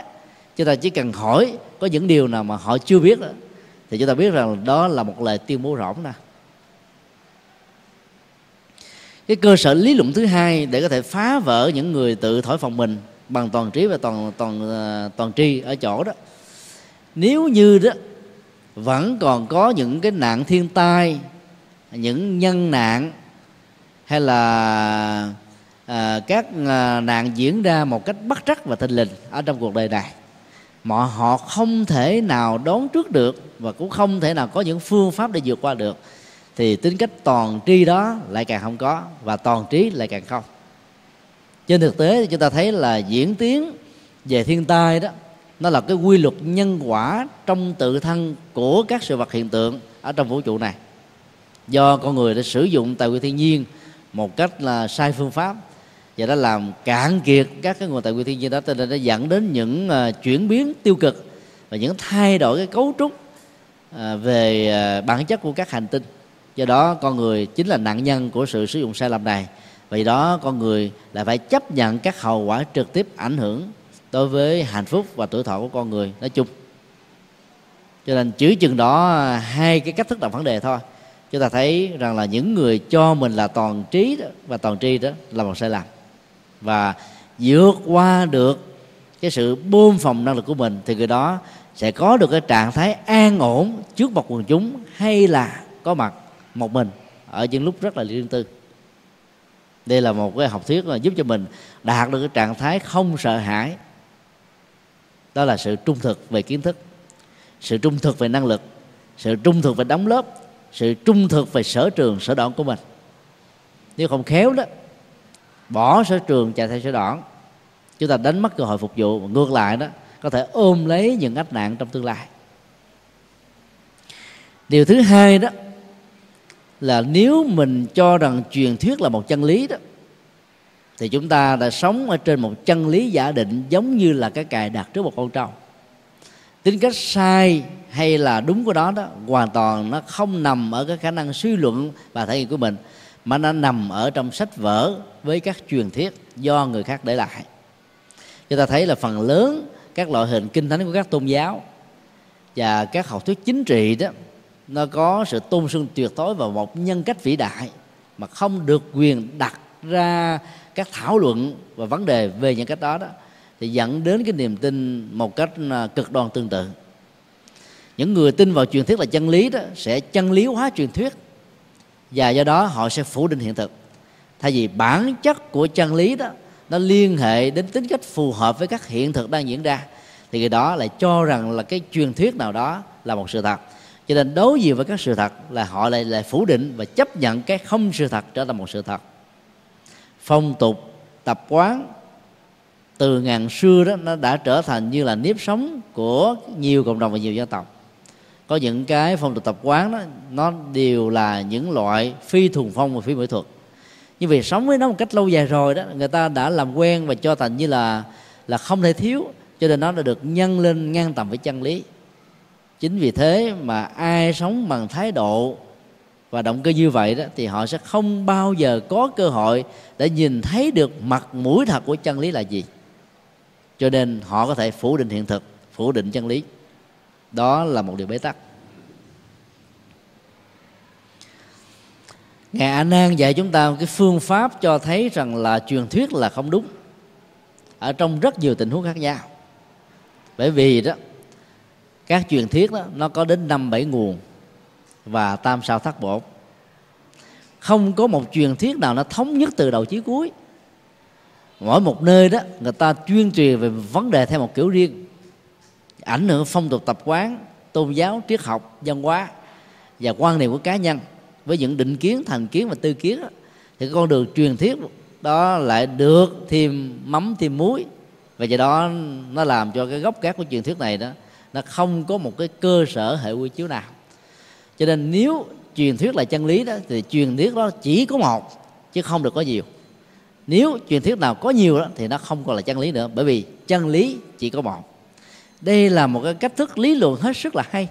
[SPEAKER 2] chúng ta chỉ cần hỏi có những điều nào mà họ chưa biết đó thì chúng ta biết rằng đó là một lời tuyên bố rỗng nè cái cơ sở lý luận thứ hai để có thể phá vỡ những người tự thổi phòng mình bằng toàn trí và toàn toàn à, toàn tri ở chỗ đó. Nếu như đó vẫn còn có những cái nạn thiên tai những nhân nạn hay là à, các à, nạn diễn ra một cách bất trắc và thình lình ở trong cuộc đời này mà họ không thể nào đón trước được và cũng không thể nào có những phương pháp để vượt qua được thì tính cách toàn tri đó lại càng không có và toàn trí lại càng không. Trên thực tế thì chúng ta thấy là diễn tiến về thiên tai đó nó là cái quy luật nhân quả trong tự thân của các sự vật hiện tượng ở trong vũ trụ này. Do con người đã sử dụng tài nguyên thiên nhiên một cách là sai phương pháp và đã làm cạn kiệt các cái nguồn tài nguyên thiên nhiên đó cho nên nó dẫn đến những uh, chuyển biến tiêu cực và những thay đổi cái cấu trúc uh, về uh, bản chất của các hành tinh do đó con người chính là nạn nhân của sự sử dụng sai lầm này. Vì đó con người lại phải chấp nhận các hậu quả trực tiếp ảnh hưởng đối với hạnh phúc và tuổi thọ của con người. Nói chung cho nên chữ chừng đó hai cái cách thức đặt vấn đề thôi. Chúng ta thấy rằng là những người cho mình là toàn trí đó, và toàn tri đó là một sai lầm. Và vượt qua được cái sự bơm phòng năng lực của mình thì người đó sẽ có được cái trạng thái an ổn trước mặt quần chúng hay là có mặt một mình, ở những lúc rất là riêng tư. Đây là một cái học thuyết mà giúp cho mình đạt được cái trạng thái không sợ hãi. Đó là sự trung thực về kiến thức, sự trung thực về năng lực, sự trung thực về đóng lớp, sự trung thực về sở trường, sở đoạn của mình. Nếu không khéo đó, bỏ sở trường chạy theo sở đoạn chúng ta đánh mất cơ hội phục vụ. Ngược lại đó, có thể ôm lấy những ách nạn trong tương lai. Điều thứ hai đó là nếu mình cho rằng truyền thuyết là một chân lý đó, thì chúng ta đã sống ở trên một chân lý giả định giống như là cái cài đặt trước một con trâu. Tính cách sai hay là đúng của đó đó, hoàn toàn nó không nằm ở cái khả năng suy luận và thể hiện của mình, mà nó nằm ở trong sách vở với các truyền thuyết do người khác để lại. Chúng ta thấy là phần lớn các loại hình kinh thánh của các tôn giáo và các học thuyết chính trị đó nó có sự tôn sưng tuyệt đối vào một nhân cách vĩ đại mà không được quyền đặt ra các thảo luận và vấn đề về những cách đó đó, thì dẫn đến cái niềm tin một cách à, cực đoan tương tự. Những người tin vào truyền thuyết là chân lý đó sẽ chân lý hóa truyền thuyết và do đó họ sẽ phủ định hiện thực. Thay vì bản chất của chân lý đó, nó liên hệ đến tính cách phù hợp với các hiện thực đang diễn ra, thì người đó lại cho rằng là cái truyền thuyết nào đó là một sự thật cho nên đối diện với các sự thật là họ lại lại phủ định và chấp nhận cái không sự thật trở thành một sự thật. Phong tục, tập quán từ ngàn xưa đó, nó đã trở thành như là nếp sống của nhiều cộng đồng và nhiều dân tộc. Có những cái phong tục tập quán đó, nó đều là những loại phi thuần phong và phi mỹ thuật. Nhưng vì sống với nó một cách lâu dài rồi đó, người ta đã làm quen và cho thành như là là không thể thiếu, cho nên nó đã được nhân lên ngang tầm với chân lý chính vì thế mà ai sống bằng thái độ và động cơ như vậy đó, thì họ sẽ không bao giờ có cơ hội để nhìn thấy được mặt mũi thật của chân lý là gì. Cho nên họ có thể phủ định hiện thực, phủ định chân lý. Đó là một điều bế tắc. Ngài a nan dạy chúng ta cái phương pháp cho thấy rằng là truyền thuyết là không đúng. Ở trong rất nhiều tình huống khác nhau. Bởi vì đó các truyền thuyết đó nó có đến năm bảy nguồn và tam sao thất bột không có một truyền thuyết nào nó thống nhất từ đầu chí cuối. Mỗi một nơi đó người ta chuyên truyền về vấn đề theo một kiểu riêng. Ảnh hưởng phong tục tập quán tôn giáo triết học văn hóa và quan niệm của cá nhân. Với những định kiến thành kiến và tư kiến đó, thì con đường truyền thuyết đó lại được thêm mắm thêm muối. Và do đó nó làm cho cái gốc gác của truyền thuyết này đó nó không có một cái cơ sở hệ quy chiếu nào. Cho nên nếu truyền thuyết là chân lý đó, thì truyền thuyết đó chỉ có một, chứ không được có nhiều. Nếu truyền thuyết nào có nhiều đó, thì nó không còn là chân lý nữa, bởi vì chân lý chỉ có một. Đây là một cái cách thức lý luận hết sức là hay.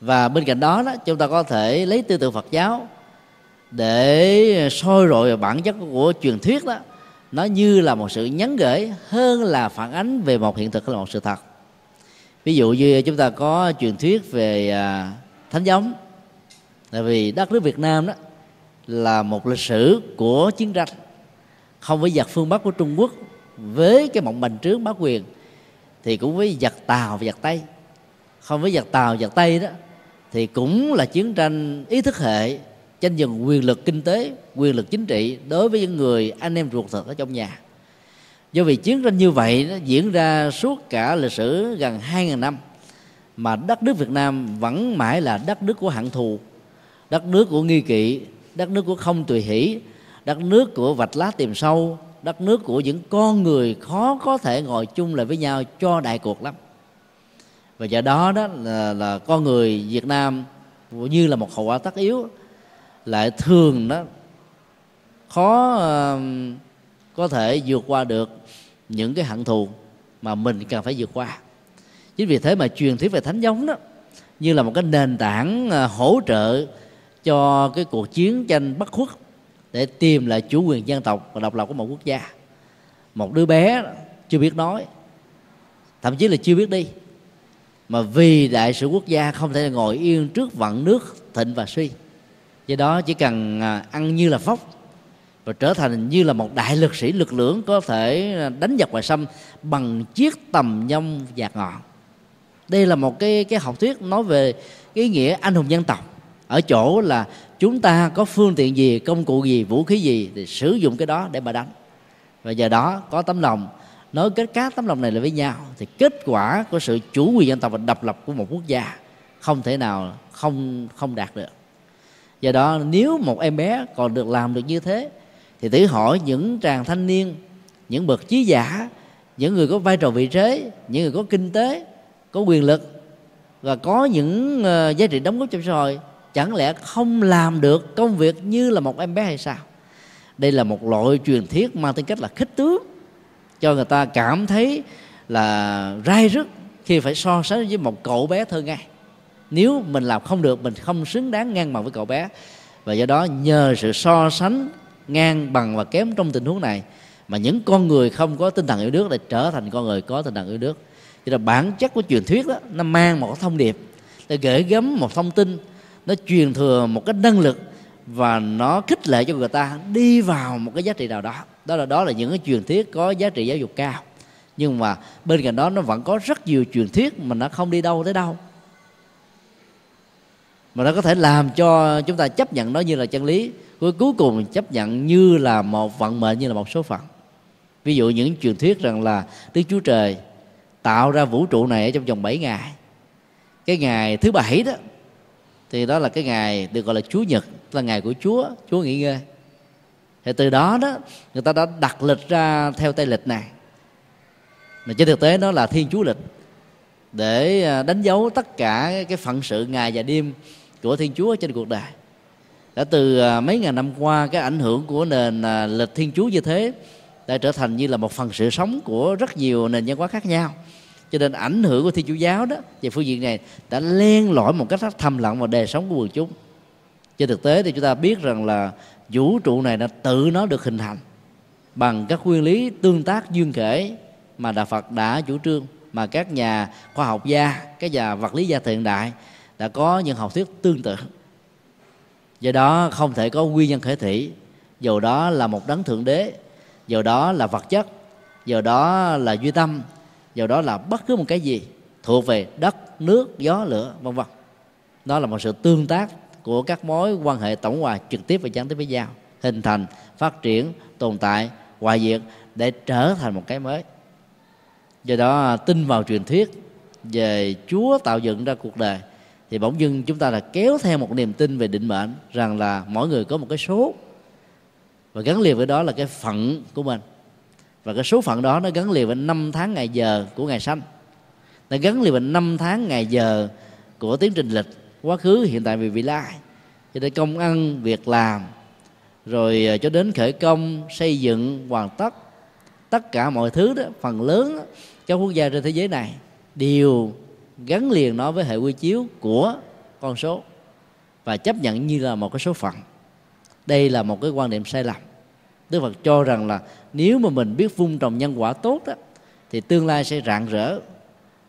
[SPEAKER 2] Và bên cạnh đó đó, chúng ta có thể lấy tư tưởng Phật giáo để soi rọi bản chất của truyền thuyết đó. Nó như là một sự nhắn gửi hơn là phản ánh về một hiện thực hay là một sự thật ví dụ như chúng ta có truyền thuyết về à, thánh giống. Tại vì đất nước việt nam đó là một lịch sử của chiến tranh không với giặc phương bắc của trung quốc với cái mộng bành trướng bá quyền thì cũng với giặc tàu và giặc tây. Không với giặc tàu giặc tây đó thì cũng là chiến tranh ý thức hệ tranh giành quyền lực kinh tế quyền lực chính trị đối với những người anh em ruột thịt ở trong nhà do vì chiến tranh như vậy nó diễn ra suốt cả lịch sử gần 2.000 năm mà đất nước Việt Nam vẫn mãi là đất nước của hạng thù đất nước của nghi kỵ đất nước của không tùy hỷ đất nước của vạch lá tìm sâu đất nước của những con người khó có thể ngồi chung lại với nhau cho đại cuộc lắm. Và do đó đó là, là con người Việt Nam như là một hậu quả tất yếu lại thường đó khó uh, có thể vượt qua được những cái hận thù mà mình cần phải vượt qua. Chính vì thế mà truyền thuyết về thánh giống đó, như là một cái nền tảng à, hỗ trợ cho cái cuộc chiến tranh bất khuất để tìm lại chủ quyền dân tộc và độc lập của một quốc gia. Một đứa bé chưa biết nói, thậm chí là chưa biết đi, mà vì đại sự quốc gia không thể ngồi yên trước vận nước thịnh và suy. Do đó chỉ cần à, ăn như là phốc và trở thành như là một đại lực sĩ lực lượng có thể đánh giặc ngoại xâm bằng chiếc tầm nhông dạt ngọn đây là một cái cái học thuyết nói về cái ý nghĩa anh hùng dân tộc. Ở chỗ là chúng ta có phương tiện gì, công cụ gì, vũ khí gì thì sử dụng cái đó để mà đánh. Và giờ đó có tấm lòng. Nói kết các tấm lòng này lại với nhau. Thì kết quả của sự chủ quyền dân tộc và độc lập của một quốc gia không thể nào không không đạt được. Do đó, nếu một em bé còn được làm được như thế thì thử hỏi những chàng thanh niên những bậc trí giả những người có vai trò vị thế những người có kinh tế có quyền lực và có những uh, giá trị đóng góp trong xã hội chẳng lẽ không làm được công việc như là một em bé hay sao? Đây là một loại truyền thuyết mang tính cách là khích tướng cho người ta cảm thấy là rai rứt khi phải so sánh với một cậu bé thơ ngây. Nếu mình làm không được mình không xứng đáng ngang bằng với cậu bé. Và do đó nhờ sự so sánh ngang bằng và kém trong tình huống này. Mà những con người không có tinh thần yêu nước lại trở thành con người có tinh thần yêu nước. Thì là bản chất của truyền thuyết đó, nó mang một thông điệp để gửi gắm một thông tin, nó truyền thừa một cái năng lực và nó khích lệ cho người ta đi vào một cái giá trị nào đó. Đó là đó là những cái truyền thuyết có giá trị giáo dục cao. Nhưng mà bên cạnh đó, nó vẫn có rất nhiều truyền thuyết mà nó không đi đâu tới đâu. Mà nó có thể làm cho chúng ta chấp nhận nó như là chân lý cuối cuối cùng chấp nhận như là một vận mệnh, như là một số phận. Ví dụ những truyền thuyết rằng là đức chúa trời tạo ra vũ trụ này ở trong vòng 7 ngày. Cái ngày thứ bảy đó, thì đó là cái ngày được gọi là chúa nhật là ngày của chúa chúa nghỉ ngơi. Thì từ đó đó, người ta đã đặt lịch ra theo tây lịch này. Mà trên thực tế nó là thiên chúa lịch, để à, đánh dấu tất cả cái phận sự ngày và đêm của thiên chúa trên cuộc đời đã từ à, mấy ngàn năm qua cái ảnh hưởng của nền à, lịch thiên chúa như thế đã trở thành như là một phần sự sống của rất nhiều nền văn hóa khác nhau. Cho nên ảnh hưởng của thiên chúa giáo đó về phương diện này đã len lỏi một cách rất thầm lặng vào đời sống của quần chúng. Trên thực tế thì chúng ta biết rằng là vũ trụ này đã tự nó được hình thành bằng các nguyên lý tương tác duyên kể mà đạo Phật đã chủ trương, mà các nhà khoa học gia, các nhà vật lý gia hiện đại đã có những học thuyết tương tự do đó không thể có nguyên nhân khởi thủy dù đó là một đấng thượng đế dù đó là vật chất dù đó là duy tâm dù đó là bất cứ một cái gì thuộc về đất, nước, gió, lửa, vân vân. Đó là một sự tương tác của các mối quan hệ tổng hòa trực tiếp và gián tiếp với nhau, hình thành, phát triển, tồn tại hoại diệt để trở thành một cái mới. Do đó tin vào truyền thuyết về chúa tạo dựng ra cuộc đời thì bỗng dưng chúng ta là kéo theo một niềm tin về định mệnh rằng là mỗi người có một cái số. Và gắn liền với đó là cái phận của mình. Và cái số phận đó nó gắn liền với năm tháng ngày giờ của ngày sanh. Nó gắn liền với năm tháng ngày giờ của tiến trình lịch, quá khứ, hiện tại và vị lai. Cho đến công ăn, việc làm, rồi ờ, cho đến khởi công, xây dựng, hoàn tất tất cả mọi thứ đó, phần lớn các quốc gia trên thế giới này đều gắn liền nó với hệ quy chiếu của con số và chấp nhận như là một cái số phận. Đây là một cái quan niệm sai lầm. Đức phật cho rằng là nếu mà mình biết vun trồng nhân quả tốt đó thì tương lai sẽ rạng rỡ.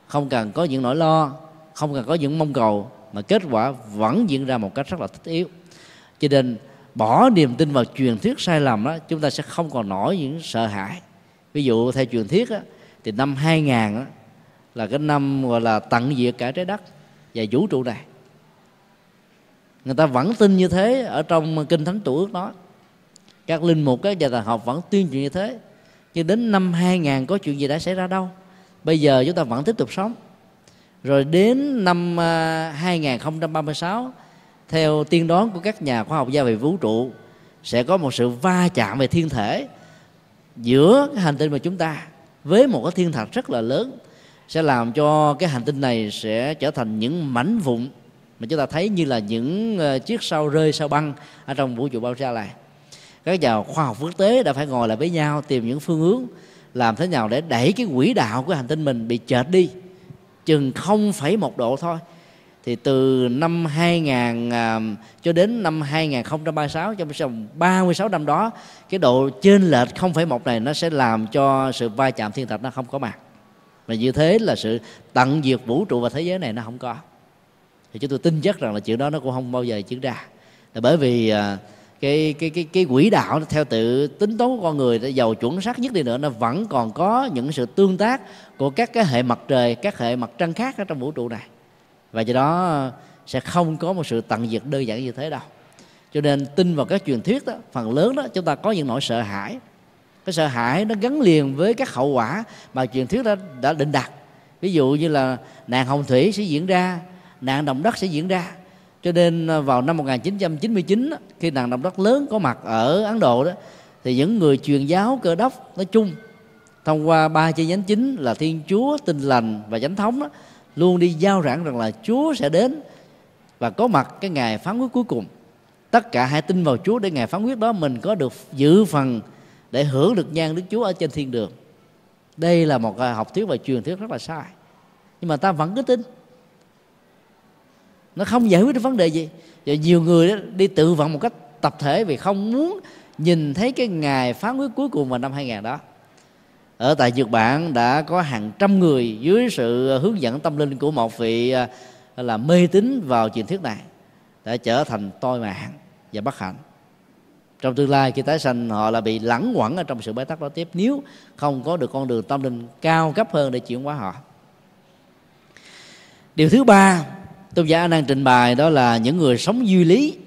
[SPEAKER 2] Không cần có những nỗi lo không cần có những mong cầu mà kết quả vẫn diễn ra một cách rất là thích yếu. Cho nên bỏ niềm tin vào truyền thuyết sai lầm đó chúng ta sẽ không còn nổi những sợ hãi. Ví dụ theo truyền thuyết đó, thì năm 2000 đó, là cái năm gọi là tận diệt cả trái đất và vũ trụ này. Người ta vẫn tin như thế ở trong kinh thánh trụ ước đó. Các linh mục các nhà thần học vẫn tuyên truyền như thế. Nhưng đến năm 2000 có chuyện gì đã xảy ra đâu. Bây giờ chúng ta vẫn tiếp tục sống. Rồi đến năm à, 2036 theo tiên đoán của các nhà khoa học gia về vũ trụ, sẽ có một sự va chạm về thiên thể giữa cái hành tinh của chúng ta với một cái thiên thạch rất là lớn sẽ làm cho cái hành tinh này sẽ trở thành những mảnh vụn mà chúng ta thấy như là những ờ, chiếc sao rơi sao băng ở trong vũ trụ bao xa này các nhà khoa học quốc tế đã phải ngồi lại với nhau tìm những phương hướng làm thế nào để đẩy cái quỹ đạo của hành tinh mình bị chệch đi chừng không phẩy một độ thôi. Thì từ năm 2000 ờ, cho đến năm 2036 trong vòng 36 năm đó cái độ trên lệch 0,1 này nó sẽ làm cho sự va chạm thiên thạch nó không có mặt và như thế là sự tận diệt vũ trụ và thế giới này nó không có. Thì chúng tôi tin chắc rằng là chuyện đó nó cũng không bao giờ diễn ra. Là bởi vì à, cái cái cái cái quỹ đạo theo tự tính toán của con người giàu chuẩn xác nhất đi nữa, nó vẫn còn có những sự tương tác của các cái hệ mặt trời, các hệ mặt trăng khác ở trong vũ trụ này. Và do đó à, sẽ không có một sự tận diệt đơn giản như thế đâu. Cho nên tin vào các truyền thuyết đó, phần lớn đó, chúng ta có những nỗi sợ hãi cái sợ hãi nó gắn liền với các hậu quả mà truyền thuyết đã, đã định đặt ví dụ như là nạn hồng thủy sẽ diễn ra nạn động đất sẽ diễn ra. Cho nên à, vào năm 1999 khi nạn động đất lớn có mặt ở Ấn Độ đó thì những người truyền giáo cơ đốc nói chung thông qua ba chi nhánh chính là Thiên Chúa, tinh lành và Chánh thống đó, luôn đi giao giảng rằng là Chúa sẽ đến và có mặt cái ngày phán quyết cuối cùng. Tất cả hãy tin vào Chúa để ngày phán quyết đó mình có được dự phần để hưởng được nhan Đức Chúa ở trên thiên đường. Đây là một à, học thuyết và truyền thuyết rất là sai, nhưng mà ta vẫn cứ tin. Nó không giải quyết được vấn đề gì. Và nhiều người đó đi tự vận một cách tập thể vì không muốn nhìn thấy cái ngày phán quyết cuối cùng vào năm 2000 đó. Ở tại Nhật Bản đã có hàng trăm người dưới sự hướng dẫn tâm linh của một vị à, là mê tín vào truyền thuyết này, đã trở thành toi mạng và bất hạnh trong tương lai khi tái sanh, họ là bị lẳng quẩn ở trong sự bế tắc đó tiếp. Nếu không có được con đường tâm linh cao cấp hơn để chuyển hóa họ. Điều thứ ba, tôn giả đang trình bày đó là những người sống duy lý.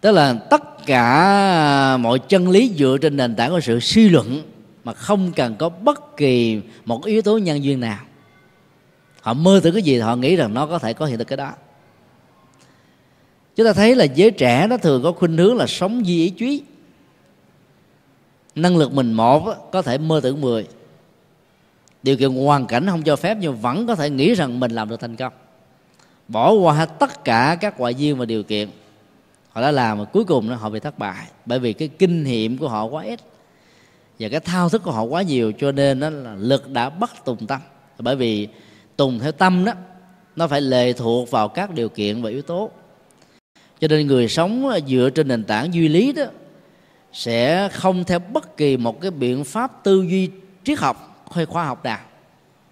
[SPEAKER 2] Tức là tất cả mọi chân lý dựa trên nền tảng của sự suy luận mà không cần có bất kỳ một yếu tố nhân duyên nào. Họ mơ tưởng cái gì họ nghĩ rằng nó có thể có hiện thực cái đó chúng ta thấy là giới trẻ nó thường có khuynh hướng là sống duy ý chí. Năng lực mình một có thể mơ tưởng mười. Điều kiện hoàn cảnh không cho phép, nhưng vẫn có thể nghĩ rằng mình làm được thành công. Bỏ qua tất cả các ngoại duyên và điều kiện, họ đã làm mà cuối cùng họ bị thất bại. Bởi vì cái kinh nghiệm của họ quá ít và cái thao thức của họ quá nhiều, cho nên đó là lực đã bắt tùng tâm. Bởi vì tùng theo tâm đó, nó phải lệ thuộc vào các điều kiện và yếu tố cho nên người sống dựa trên nền tảng duy lý đó, sẽ không theo bất kỳ một cái biện pháp tư duy triết học hay khoa học nào.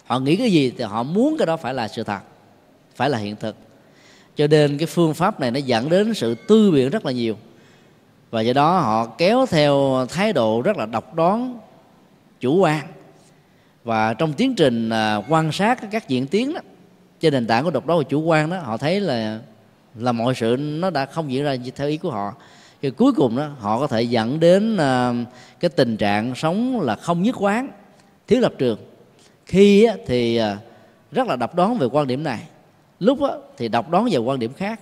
[SPEAKER 2] Họ nghĩ cái gì thì họ muốn cái đó phải là sự thật, phải là hiện thực. Cho nên cái phương pháp này nó dẫn đến sự tư biện rất là nhiều. Và do đó họ kéo theo thái độ rất là độc đoán, chủ quan. Và trong tiến trình à, quan sát các diễn tiến đó, trên nền tảng của độc đoán và chủ quan đó, họ thấy là là mọi sự nó đã không diễn ra theo ý của họ. Thì cuối cùng đó, họ có thể dẫn đến ờ, cái tình trạng sống là không nhất quán, thiếu lập trường. Khi thì ờ, rất là độc đoán về quan điểm này. Lúc thì độc đoán về quan điểm khác.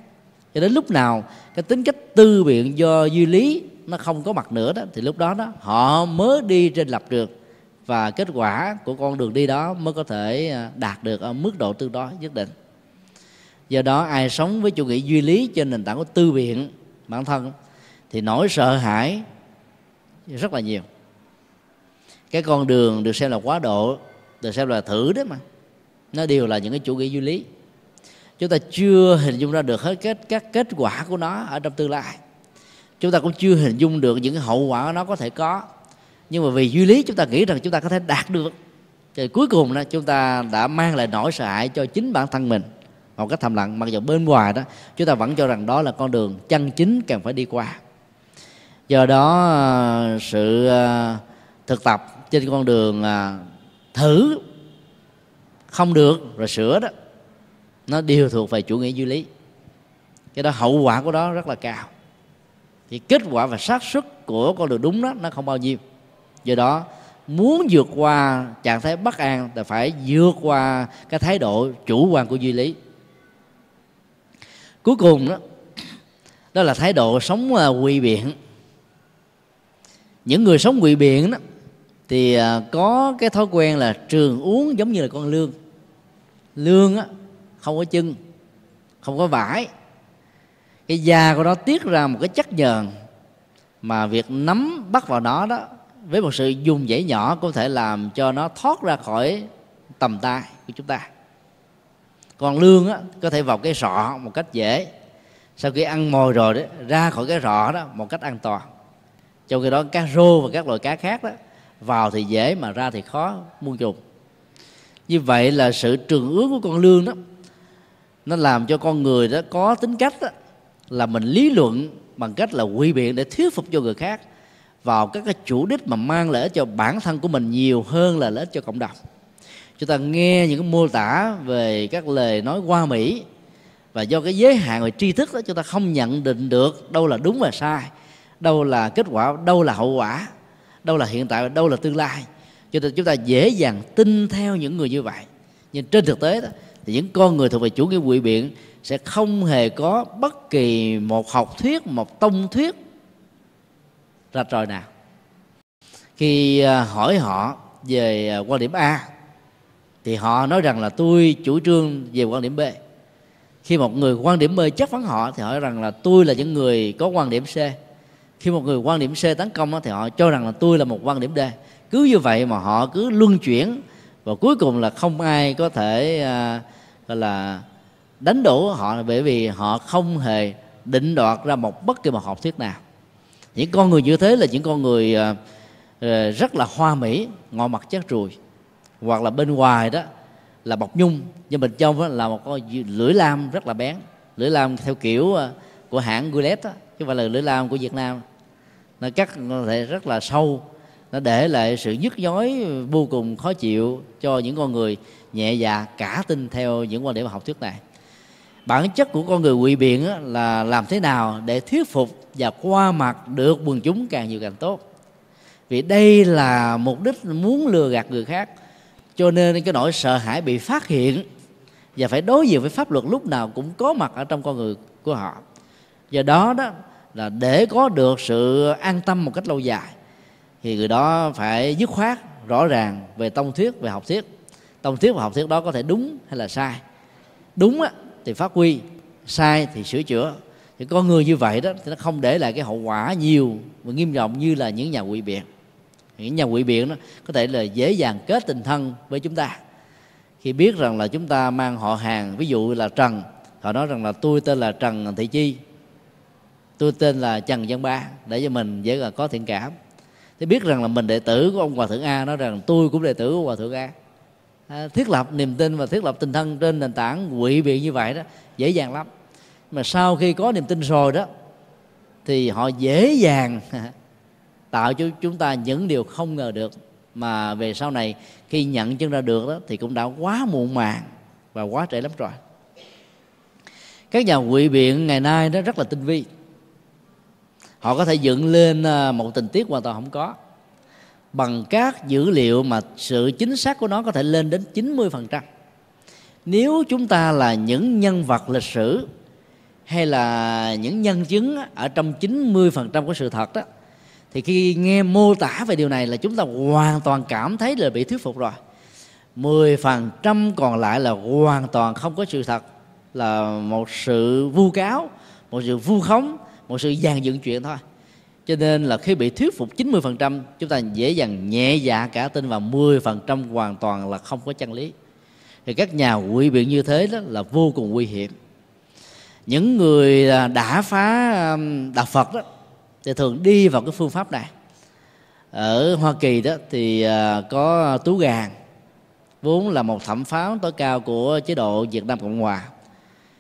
[SPEAKER 2] Cho đến lúc nào cái tính cách tư biện do duy lý nó không có mặt nữa đó, thì lúc đó đó, họ mới đi trên lập trường. Và kết quả của con đường đi đó mới có thể ờ, đạt được ở mức độ tương đối nhất định do đó ai sống với chủ nghĩa duy lý trên nền tảng của tư biện bản thân thì nỗi sợ hãi rất là nhiều. Cái con đường được xem là quá độ, được xem là thử đấy mà. Nó đều là những cái chủ nghĩa duy lý. Chúng ta chưa hình dung ra được hết kết, các kết quả của nó ở trong tương lai. Chúng ta cũng chưa hình dung được những cái hậu quả nó có thể có. Nhưng mà vì duy lý chúng ta nghĩ rằng chúng ta có thể đạt được. Thì cuối cùng đó, chúng ta đã mang lại nỗi sợ hãi cho chính bản thân mình một cách thầm lặng. Mặc dù bên ngoài đó, chúng ta vẫn cho rằng đó là con đường chân chính cần phải đi qua. Do đó, sự ờ, thực tập trên con đường ờ, thử không được rồi sửa đó, nó đều thuộc về chủ nghĩa duy lý. Cái đó hậu quả của đó rất là cao. Thì kết quả và xác suất của con đường đúng đó, nó không bao nhiêu. Do đó, muốn vượt qua trạng thái bất an thì phải vượt qua cái thái độ chủ quan của duy lý cuối cùng đó đó là thái độ sống à, quỳ biện. Những người sống quỳ biện đó, thì à, có cái thói quen là trường uống giống như là con lương. Lương á, không có chân, không có vải. Cái da của nó tiết ra một cái chất nhờn mà việc nắm bắt vào nó đó, với một sự dùng dãy nhỏ có thể làm cho nó thoát ra khỏi tầm tay của chúng ta con lương á, có thể vào cái sọ một cách dễ. Sau khi ăn mồi rồi đó ra khỏi cái rọ đó một cách an toàn. Trong khi đó cá rô và các loại cá khác đó vào thì dễ mà ra thì khó muôn trùng. Như vậy là sự trường ước của con lương đó nó làm cho con người đó có tính cách đó, là mình lý luận bằng cách là quy biện để thuyết phục cho người khác vào các cái chủ đích mà mang lợi cho bản thân của mình nhiều hơn là lợi ích cho cộng đồng chúng ta nghe những cái mô tả về các lời nói qua mỹ và do cái giới hạn về tri thức đó chúng ta không nhận định được đâu là đúng và sai đâu là kết quả đâu là hậu quả đâu là hiện tại và đâu là tương lai. Cho nên chúng ta dễ dàng tin theo những người như vậy. Nhưng trên thực tế đó, thì những con người thuộc về chủ nghĩa quỵ biện sẽ không hề có bất kỳ một học thuyết một tông thuyết rạch ròi nào. Khi à, hỏi họ về à, quan điểm a thì họ nói rằng là tôi chủ trương về quan điểm b. Khi một người quan điểm b chất vấn họ thì hỏi rằng là tôi là những người có quan điểm c. Khi một người quan điểm c tấn công thì họ cho rằng là tôi là một quan điểm d. Cứ như vậy mà họ cứ luân chuyển và cuối cùng là không ai có thể à, gọi là đánh đổ họ bởi vì họ không hề định đoạt ra một bất kỳ một học thuyết nào. Những con người như thế là những con người à, ờ, rất là hoa mỹ ngọ mặt chắc ruồi hoặc là bên ngoài đó là bọc nhung. Nhưng bên trong đó là một con lưỡi lam rất là bén. Lưỡi lam theo kiểu à, của hãng Gillette đó, chứ không phải là lưỡi lam của Việt Nam. Nó cắt nó thể rất là sâu. Nó để lại sự nhức nhói vô cùng khó chịu cho những con người nhẹ dạ cả tin theo những quan điểm học thuyết này. Bản chất của con người quỵ biện là làm thế nào để thuyết phục và qua mặt được quần chúng càng nhiều càng tốt. Vì đây là mục đích muốn lừa gạt người khác cho nên cái nỗi sợ hãi bị phát hiện và phải đối diện với pháp luật lúc nào cũng có mặt ở trong con người của họ. Do đó đó là để có được sự an tâm một cách lâu dài thì người đó phải dứt khoát rõ ràng về tông thuyết về học thuyết. Tông thuyết và học thuyết đó có thể đúng hay là sai. Đúng á, thì phát huy sai thì sửa chữa. Thì con người như vậy đó thì nó không để lại cái hậu quả nhiều và nghiêm trọng như là những nhà quỷ biện những nhà quỷ biện đó có thể là dễ dàng kết tình thân với chúng ta. Khi biết rằng là chúng ta mang họ hàng ví dụ là trần họ nói rằng là tôi tên là trần thị chi tôi tên là trần văn ba để cho mình dễ là có thiện cảm. Thì biết rằng là mình đệ tử của ông hòa thượng a nói rằng tôi cũng đệ tử của hòa thượng a. À, thiết lập niềm tin và thiết lập tình thân trên nền tảng quỷ biện như vậy đó dễ dàng lắm. Mà sau khi có niềm tin rồi đó thì họ dễ dàng tạo cho chúng ta những điều không ngờ được mà về sau này khi nhận chân ra được đó, thì cũng đã quá muộn màng và quá trễ lắm rồi. Các nhà quỷ biện ngày nay đó rất là tinh vi. Họ có thể dựng lên à, một tình tiết hoàn toàn không có. Bằng các dữ liệu mà sự chính xác của nó có thể lên đến 90%. Nếu chúng ta là những nhân vật lịch sử hay là những nhân chứng ở trong 90% của sự thật đó thì khi nghe mô tả về điều này là chúng ta hoàn toàn cảm thấy là bị thuyết phục rồi. 10% còn lại là hoàn toàn không có sự thật là một sự vu cáo, một sự vu khống, một sự dàn dựng chuyện thôi. Cho nên là khi bị thuyết phục 90% chúng ta dễ dàng nhẹ dạ cả tin vào 10% hoàn toàn là không có chân lý. Thì các nhà quỷ biện như thế đó là vô cùng nguy hiểm. Những người à, đã phá đạo phật đó thì thường đi vào cái phương pháp này. Ở hoa kỳ đó thì à, có tú gàn vốn là một thẩm phán tối cao của chế độ việt nam cộng hòa.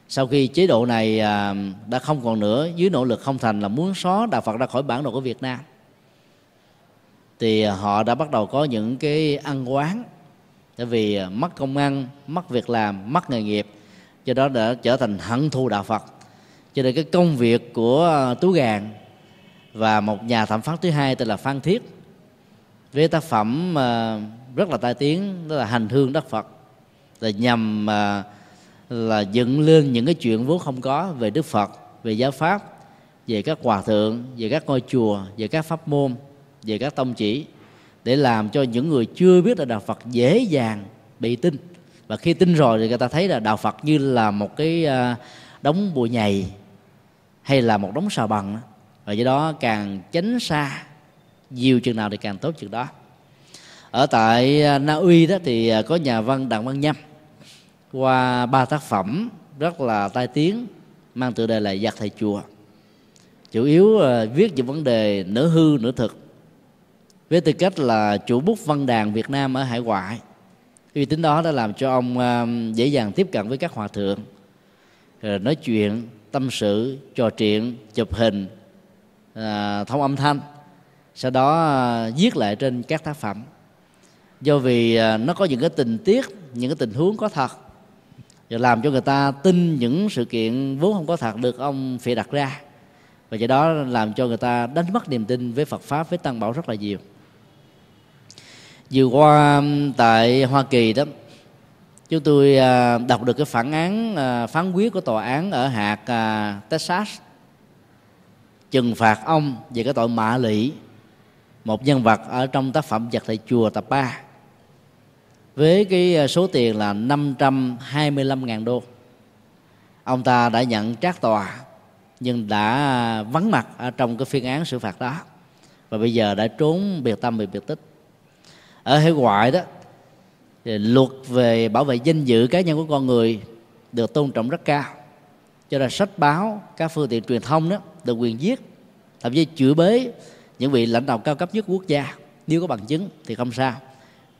[SPEAKER 2] Sau khi chế độ này à, đã không còn nữa, dưới nỗ lực không thành là muốn xóa đạo phật ra khỏi bản đồ của việt nam. Thì họ đã bắt đầu có những cái ăn quán tại vì à, mất công ăn, mất việc làm, mất nghề nghiệp, do đó đã trở thành hận thù đạo phật. Cho nên cái công việc của tú gàn và một nhà thẩm phán thứ hai tên là phan thiết, với tác phẩm ờ, rất là tai tiếng, đó là hành hương đất phật. Là nhằm ờ, là dựng lên những cái chuyện vốn không có về đức phật, về giáo pháp, về các hòa thượng, về các ngôi chùa, về các pháp môn, về các tông chỉ, để làm cho những người chưa biết là đạo phật dễ dàng bị tin. Và khi tin rồi thì người ta thấy là đạo phật như là một cái ờ, đống bụi nhầy hay là một đống sào bằng và do đó càng tránh xa, nhiều chừng nào thì càng tốt chừng đó. Ở tại à, Na Uy đó thì à, có nhà văn Đặng Văn Nhâm qua ba tác phẩm rất là tai tiếng, mang tựa đề là giặc thầy chùa. Chủ yếu à, viết những vấn đề nửa hư nửa thực, với tư cách là chủ bút văn đàn Việt Nam ở hải ngoại. Uy tín đó đã làm cho ông dễ dàng tiếp cận với các hòa thượng, rồi nói chuyện, tâm sự, trò chuyện, chụp hình à, thông âm thanh sau đó à, viết lại trên các tác phẩm. Do vì à, nó có những cái tình tiết những cái tình huống có thật và làm cho người ta tin những sự kiện vốn không có thật được ông phịa đặt ra. Và do đó làm cho người ta đánh mất niềm tin với Phật pháp với tăng bảo rất là nhiều. Vừa qua tại Hoa Kỳ đó chúng tôi à, đọc được cái phản án à, phán quyết của tòa án ở hạt à, Texas trừng phạt ông về cái tội mạ lị một nhân vật ở trong tác phẩm giặc thầy chùa tập 3 với cái à, số tiền là 525.000 đô. Ông ta đã nhận trác tòa nhưng đã à, vắng mặt ở trong cái phiên án xử phạt đó và bây giờ đã trốn biệt tâm bị biệt tích. Ở hải ngoại đó, thì luật về bảo vệ danh dự cá nhân của con người được tôn trọng rất cao. Cho nên sách báo, các phương tiện truyền thông đó được quyền viết thậm chí chửi bế những vị lãnh đạo cao cấp nhất quốc gia. Nếu có bằng chứng thì không sao.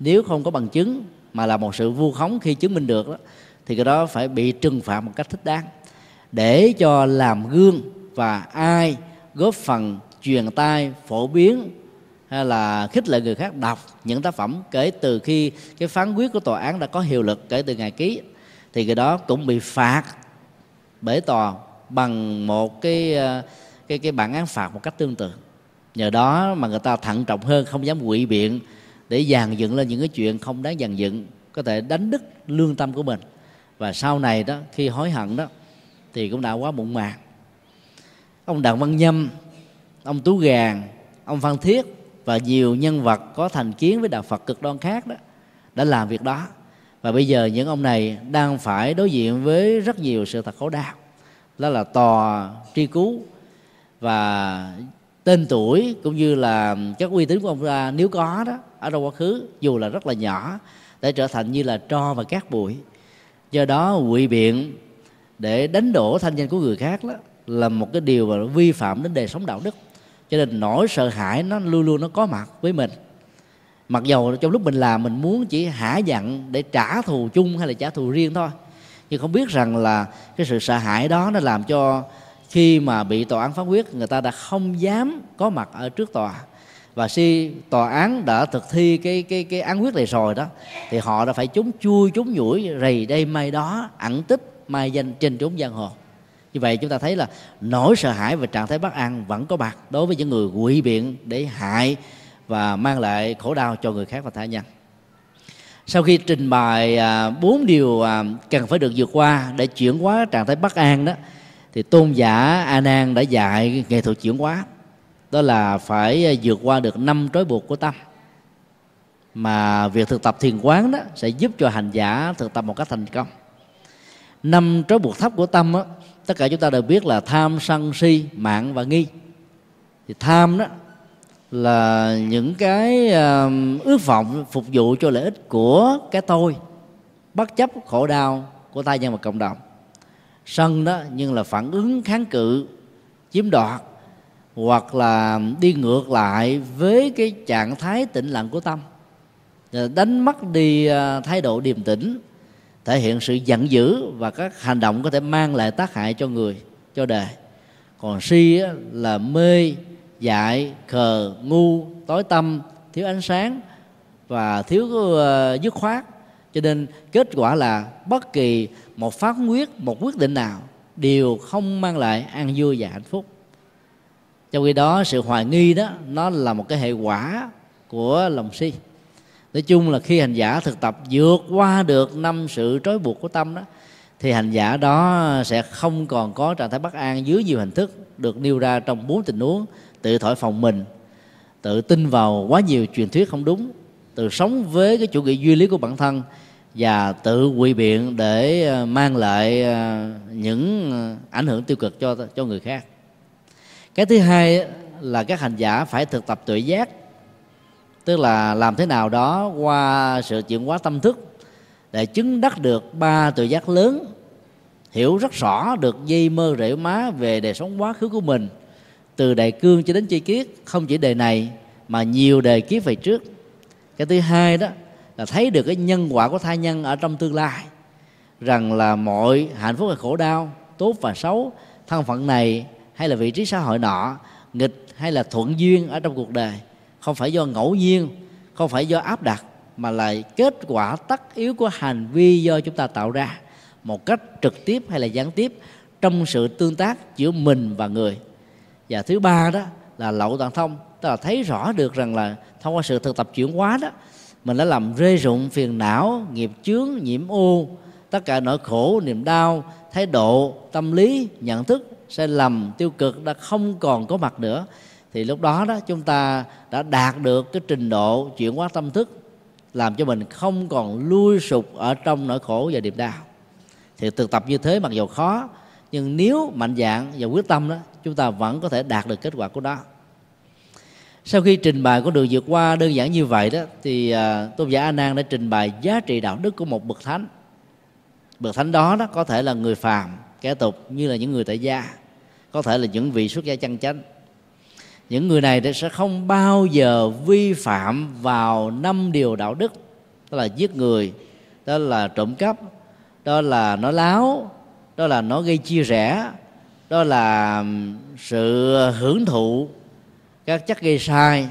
[SPEAKER 2] Nếu không có bằng chứng mà là một sự vu khống khi chứng minh được đó, thì cái đó phải bị trừng phạt một cách thích đáng. Để cho làm gương và ai góp phần truyền tai phổ biến hay là khích lệ người khác đọc những tác phẩm kể từ khi cái phán quyết của tòa án đã có hiệu lực kể từ ngày ký thì cái đó cũng bị phạt bởi tòa bằng một cái ờ, cái cái bản án phạt một cách tương tự. Nhờ đó mà người ta thận trọng hơn, không dám quỵ biện để dàn dựng lên những cái chuyện không đáng dàn dựng, có thể đánh đứt lương tâm của mình. Và sau này đó, khi hối hận đó, thì cũng đã quá muộn màng. Ông đặng văn nhâm, ông tú gàn ông phan thiết và nhiều nhân vật có thành kiến với đạo phật cực đoan khác đó đã làm việc đó. Và bây giờ những ông này đang phải đối diện với rất nhiều sự thật khổ đau đó là tòa tri cứu và tên tuổi cũng như là các uy tín của ông ta nếu có đó, ở trong quá khứ, dù là rất là nhỏ để trở thành như là tro và cát bụi. Do đó, quỵ biện để đánh đổ thanh danh của người khác đó là một cái điều mà vi phạm đến đời sống đạo đức. Cho nên nỗi sợ hãi nó luôn luôn nó có mặt với mình. Mặc dầu trong lúc mình làm, mình muốn chỉ hả giận để trả thù chung hay là trả thù riêng thôi nhưng không biết rằng là cái sự sợ hãi đó nó làm cho khi mà bị tòa án phán quyết, người ta đã không dám có mặt ở trước tòa. Và khi tòa án đã thực thi cái cái cái án quyết này rồi đó, thì họ đã phải trốn chui trốn nhủi, rầy đây mai đó, ẩn tích mai danh trên trốn giang hồ. Như vậy chúng ta thấy là nỗi sợ hãi và trạng thái bất an vẫn có mặt đối với những người quỵ biện để hại và mang lại khổ đau cho người khác và tha nhân sau khi trình bày à, bốn điều à, cần phải được vượt qua để chuyển hóa trạng thái bất an đó thì tôn giả a nan đã dạy nghệ thuật chuyển hóa. Đó là phải à, vượt qua được năm trói buộc của tâm. Mà việc thực tập thiền quán đó sẽ giúp cho hành giả thực tập một cách thành công. Năm trói buộc thấp của tâm đó, tất cả chúng ta đều biết là tham sân si mạng và nghi. Thì tham đó là những cái ước vọng phục vụ cho lợi ích của cái tôi, bất chấp khổ đau của tai nhân và cộng đồng. Sân đó nhưng là phản ứng kháng cự, chiếm đoạt, hoặc là đi ngược lại với cái trạng thái tĩnh lặng của tâm. Ờ, đánh mất đi ờ, thái độ điềm tĩnh, thể hiện sự giận dữ và các hành động có thể mang lại tác hại cho người, cho đời. Còn si là mê dại khờ ngu tối tâm thiếu ánh sáng và thiếu uh, dứt khoát. Cho nên kết quả là bất kỳ một phát quyết một quyết định nào đều không mang lại an vui và hạnh phúc. Trong khi đó sự hoài nghi đó nó là một cái hệ quả của lòng si. Nói chung là khi hành giả thực tập vượt qua được năm sự trói buộc của tâm đó thì hành giả đó sẽ không còn có trạng thái bất an dưới nhiều hình thức được nêu ra trong bốn tình huống tự thổi phòng mình, tự tin vào quá nhiều truyền thuyết không đúng, tự sống với cái chủ nghĩa duy lý của bản thân và tự quỳ biện để ờ, mang lại ờ, những ờ, ảnh hưởng tiêu cực cho cho người khác. Cái thứ hai là các hành giả phải thực tập tuệ giác, tức là làm thế nào đó qua sự chuyển hóa tâm thức để chứng đắc được ba tuệ giác lớn, hiểu rất rõ được dây mơ rễ má về đời sống quá khứ của mình từ đại cương cho đến chi kiết, không chỉ đề này, mà nhiều đề kiếp về trước. Cái thứ hai đó là thấy được cái nhân quả của thai nhân ở trong tương lai, rằng là mọi hạnh phúc và khổ đau, tốt và xấu, thân phận này hay là vị trí xã hội nọ, nghịch hay là thuận duyên ở trong cuộc đời, không phải do ngẫu nhiên, không phải do áp đặt, mà là kết quả tất yếu của hành vi do chúng ta tạo ra một cách trực tiếp hay là gián tiếp trong sự tương tác giữa mình và người và thứ ba đó là lậu toàn thông. Tức là thấy rõ được rằng là thông qua sự thực tập chuyển hóa đó, mình đã làm rơi rụng phiền não, nghiệp chướng, nhiễm ô tất cả nỗi khổ, niềm đau, thái độ, tâm lý, nhận thức sai lầm tiêu cực đã không còn có mặt nữa. Thì lúc đó đó, chúng ta đã đạt được cái trình độ chuyển hóa tâm thức, làm cho mình không còn lui sụp ở trong nỗi khổ và niềm đau. Thì thực tập như thế mặc dù khó nhưng nếu mạnh dạng và quyết tâm đó chúng ta vẫn có thể đạt được kết quả của đó. Sau khi trình bày con đường vượt qua đơn giản như vậy đó thì uh, tôn giả a nan đã trình bày giá trị đạo đức của một bậc thánh. Bậc thánh đó đó có thể là người phàm kẻ tục như là những người tại gia có thể là những vị xuất gia chân chánh. Những người này sẽ không bao giờ vi phạm vào năm điều đạo đức đó là giết người đó là trộm cắp đó là nói láo đó là nó gây chia rẽ, đó là sự hưởng thụ. Các chất gây sai,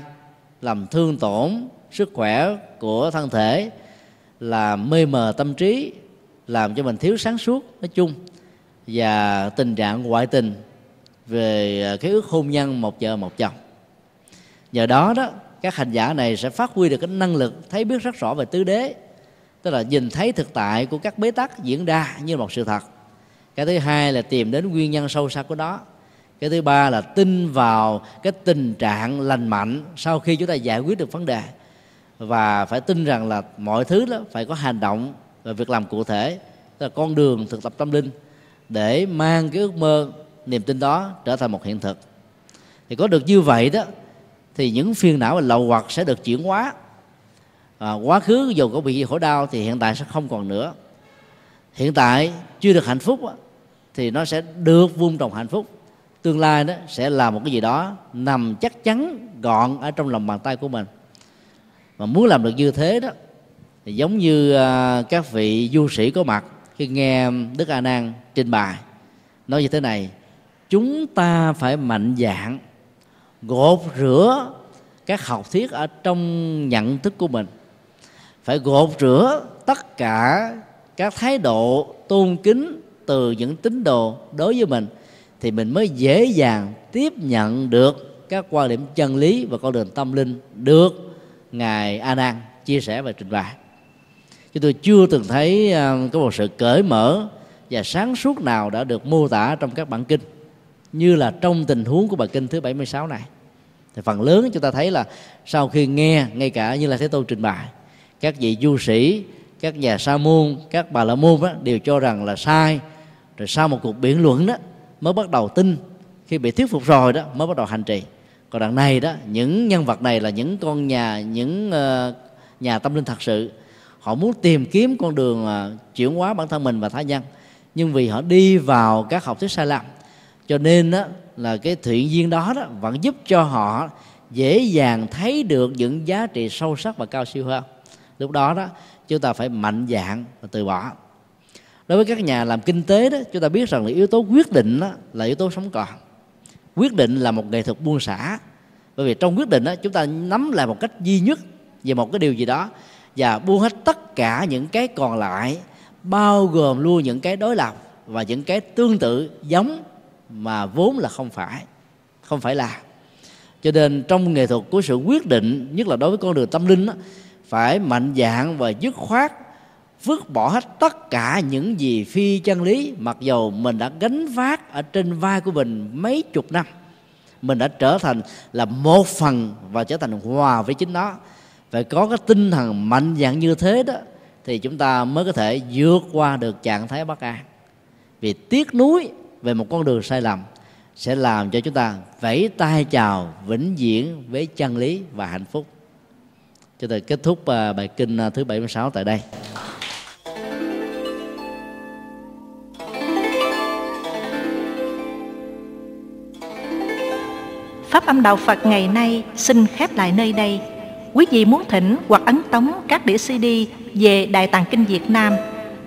[SPEAKER 2] làm thương tổn sức khỏe của thân thể là mê mờ tâm trí, làm cho mình thiếu sáng suốt, nói chung, và tình trạng ngoại tình về ờ, cái ước hôn nhân một vợ một chồng. Nhờ đó đó, các hành giả này sẽ phát huy được cái năng lực thấy biết rất rõ về tứ đế, tức là nhìn thấy thực tại của các bế tắc diễn ra như một sự thật cái thứ hai là tìm đến nguyên nhân sâu xa của đó cái thứ ba là tin vào cái tình trạng lành mạnh sau khi chúng ta giải quyết được vấn đề. Và phải tin rằng là mọi thứ đó phải có hành động và việc làm cụ thể. Tức là con đường thực tập tâm linh để mang cái ước mơ niềm tin đó trở thành một hiện thực. Thì có được như vậy đó thì những phiền não và lậu hoặc sẽ được chuyển hóa. À, quá khứ dù có bị khổ đau thì hiện tại sẽ không còn nữa hiện tại chưa được hạnh phúc thì nó sẽ được vun trồng hạnh phúc. Tương lai đó sẽ là một cái gì đó nằm chắc chắn, gọn ở trong lòng bàn tay của mình. Mà muốn làm được như thế đó, thì giống như à, các vị du sĩ có mặt khi nghe đức a nan trình bày, nói như thế này, chúng ta phải mạnh dạng gột rửa các học thuyết ở trong nhận thức của mình. Phải gột rửa tất cả các thái độ tôn kính từ những tín đồ đối với mình thì mình mới dễ dàng tiếp nhận được các quan điểm chân lý và con đường tâm linh được ngài a nan chia sẻ và trình bày. Chúng tôi chưa từng thấy ờ, có một sự cởi mở và sáng suốt nào đã được mô tả trong các bản kinh, như là trong tình huống của bài kinh thứ 76 này. Thì phần lớn chúng ta thấy là sau khi nghe, ngay cả như là thế tôn trình bày, các vị du sĩ các nhà sa môn các bà la môn đó, đều cho rằng là sai. Rồi sau một cuộc biện luận đó mới bắt đầu tin. Khi bị thuyết phục rồi đó mới bắt đầu hành trì. Còn đằng này đó những nhân vật này là những con nhà những uh, nhà tâm linh thật sự. Họ muốn tìm kiếm con đường ờ, chuyển hóa bản thân mình và tha nhân. Nhưng vì họ đi vào các học thuyết sai lầm cho nên đó là cái thiện duyên đó, đó vẫn giúp cho họ dễ dàng thấy được những giá trị sâu sắc và cao siêu hơn. Lúc đó đó chúng ta phải mạnh dạng và từ bỏ. Đối với các nhà làm kinh tế đó chúng ta biết rằng là yếu tố quyết định đó là yếu tố sống còn. Quyết định là một nghệ thuật buông xả. Bởi vì trong quyết định đó chúng ta nắm lại một cách duy nhất về một cái điều gì đó và buông hết tất cả những cái còn lại bao gồm luôn những cái đối lập và những cái tương tự giống mà vốn là không phải không phải là. Cho nên trong nghệ thuật của sự quyết định nhất là đối với con đường tâm linh đó, phải mạnh dạng và dứt khoát, vứt bỏ hết tất cả những gì phi chân lý, mặc dầu mình đã gánh vác ở trên vai của mình mấy chục năm. Mình đã trở thành là một phần và trở thành hòa với chính nó. Phải có cái tinh thần mạnh dạng như thế đó, thì chúng ta mới có thể vượt qua được trạng thái bất an. Vì tiếc nuối về một con đường sai lầm sẽ làm cho chúng ta vẫy tay chào vĩnh viễn với chân lý và hạnh phúc chúng tôi kết thúc à, bài kinh à, thứ 76 tại đây
[SPEAKER 3] Pháp âm Đạo Phật ngày nay xin khép lại nơi đây. Quý vị muốn thỉnh hoặc ấn tống các đĩa CD về Đại Tạng Kinh Việt Nam,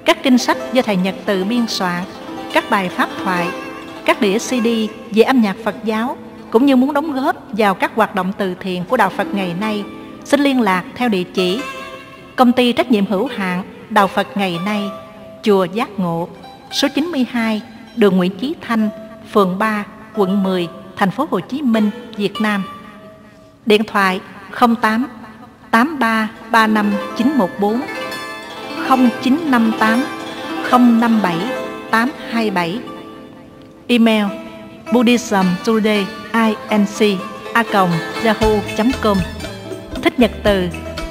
[SPEAKER 3] các kinh sách do Thầy Nhật Từ biên soạn, các bài pháp thoại, các đĩa CD về âm nhạc Phật giáo, cũng như muốn đóng góp vào các hoạt động từ thiện của Đạo Phật ngày nay, xin liên lạc theo địa chỉ Công ty trách nhiệm hữu hạn Đạo Phật ngày nay, Chùa Giác Ngộ, số 92, đường Nguyễn Chí Thanh, phường 3, quận 10, thành phố Hồ Chí Minh, Việt Nam. Điện thoại 08 83 35 914 0958 057 827 Email buddhism today inc a yahoo.com thích nhật từ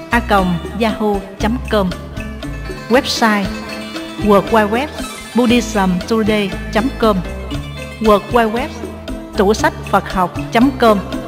[SPEAKER 3] a yahoo.com website world wide web buddhismtoday.com world wide web tủ sách phật học.com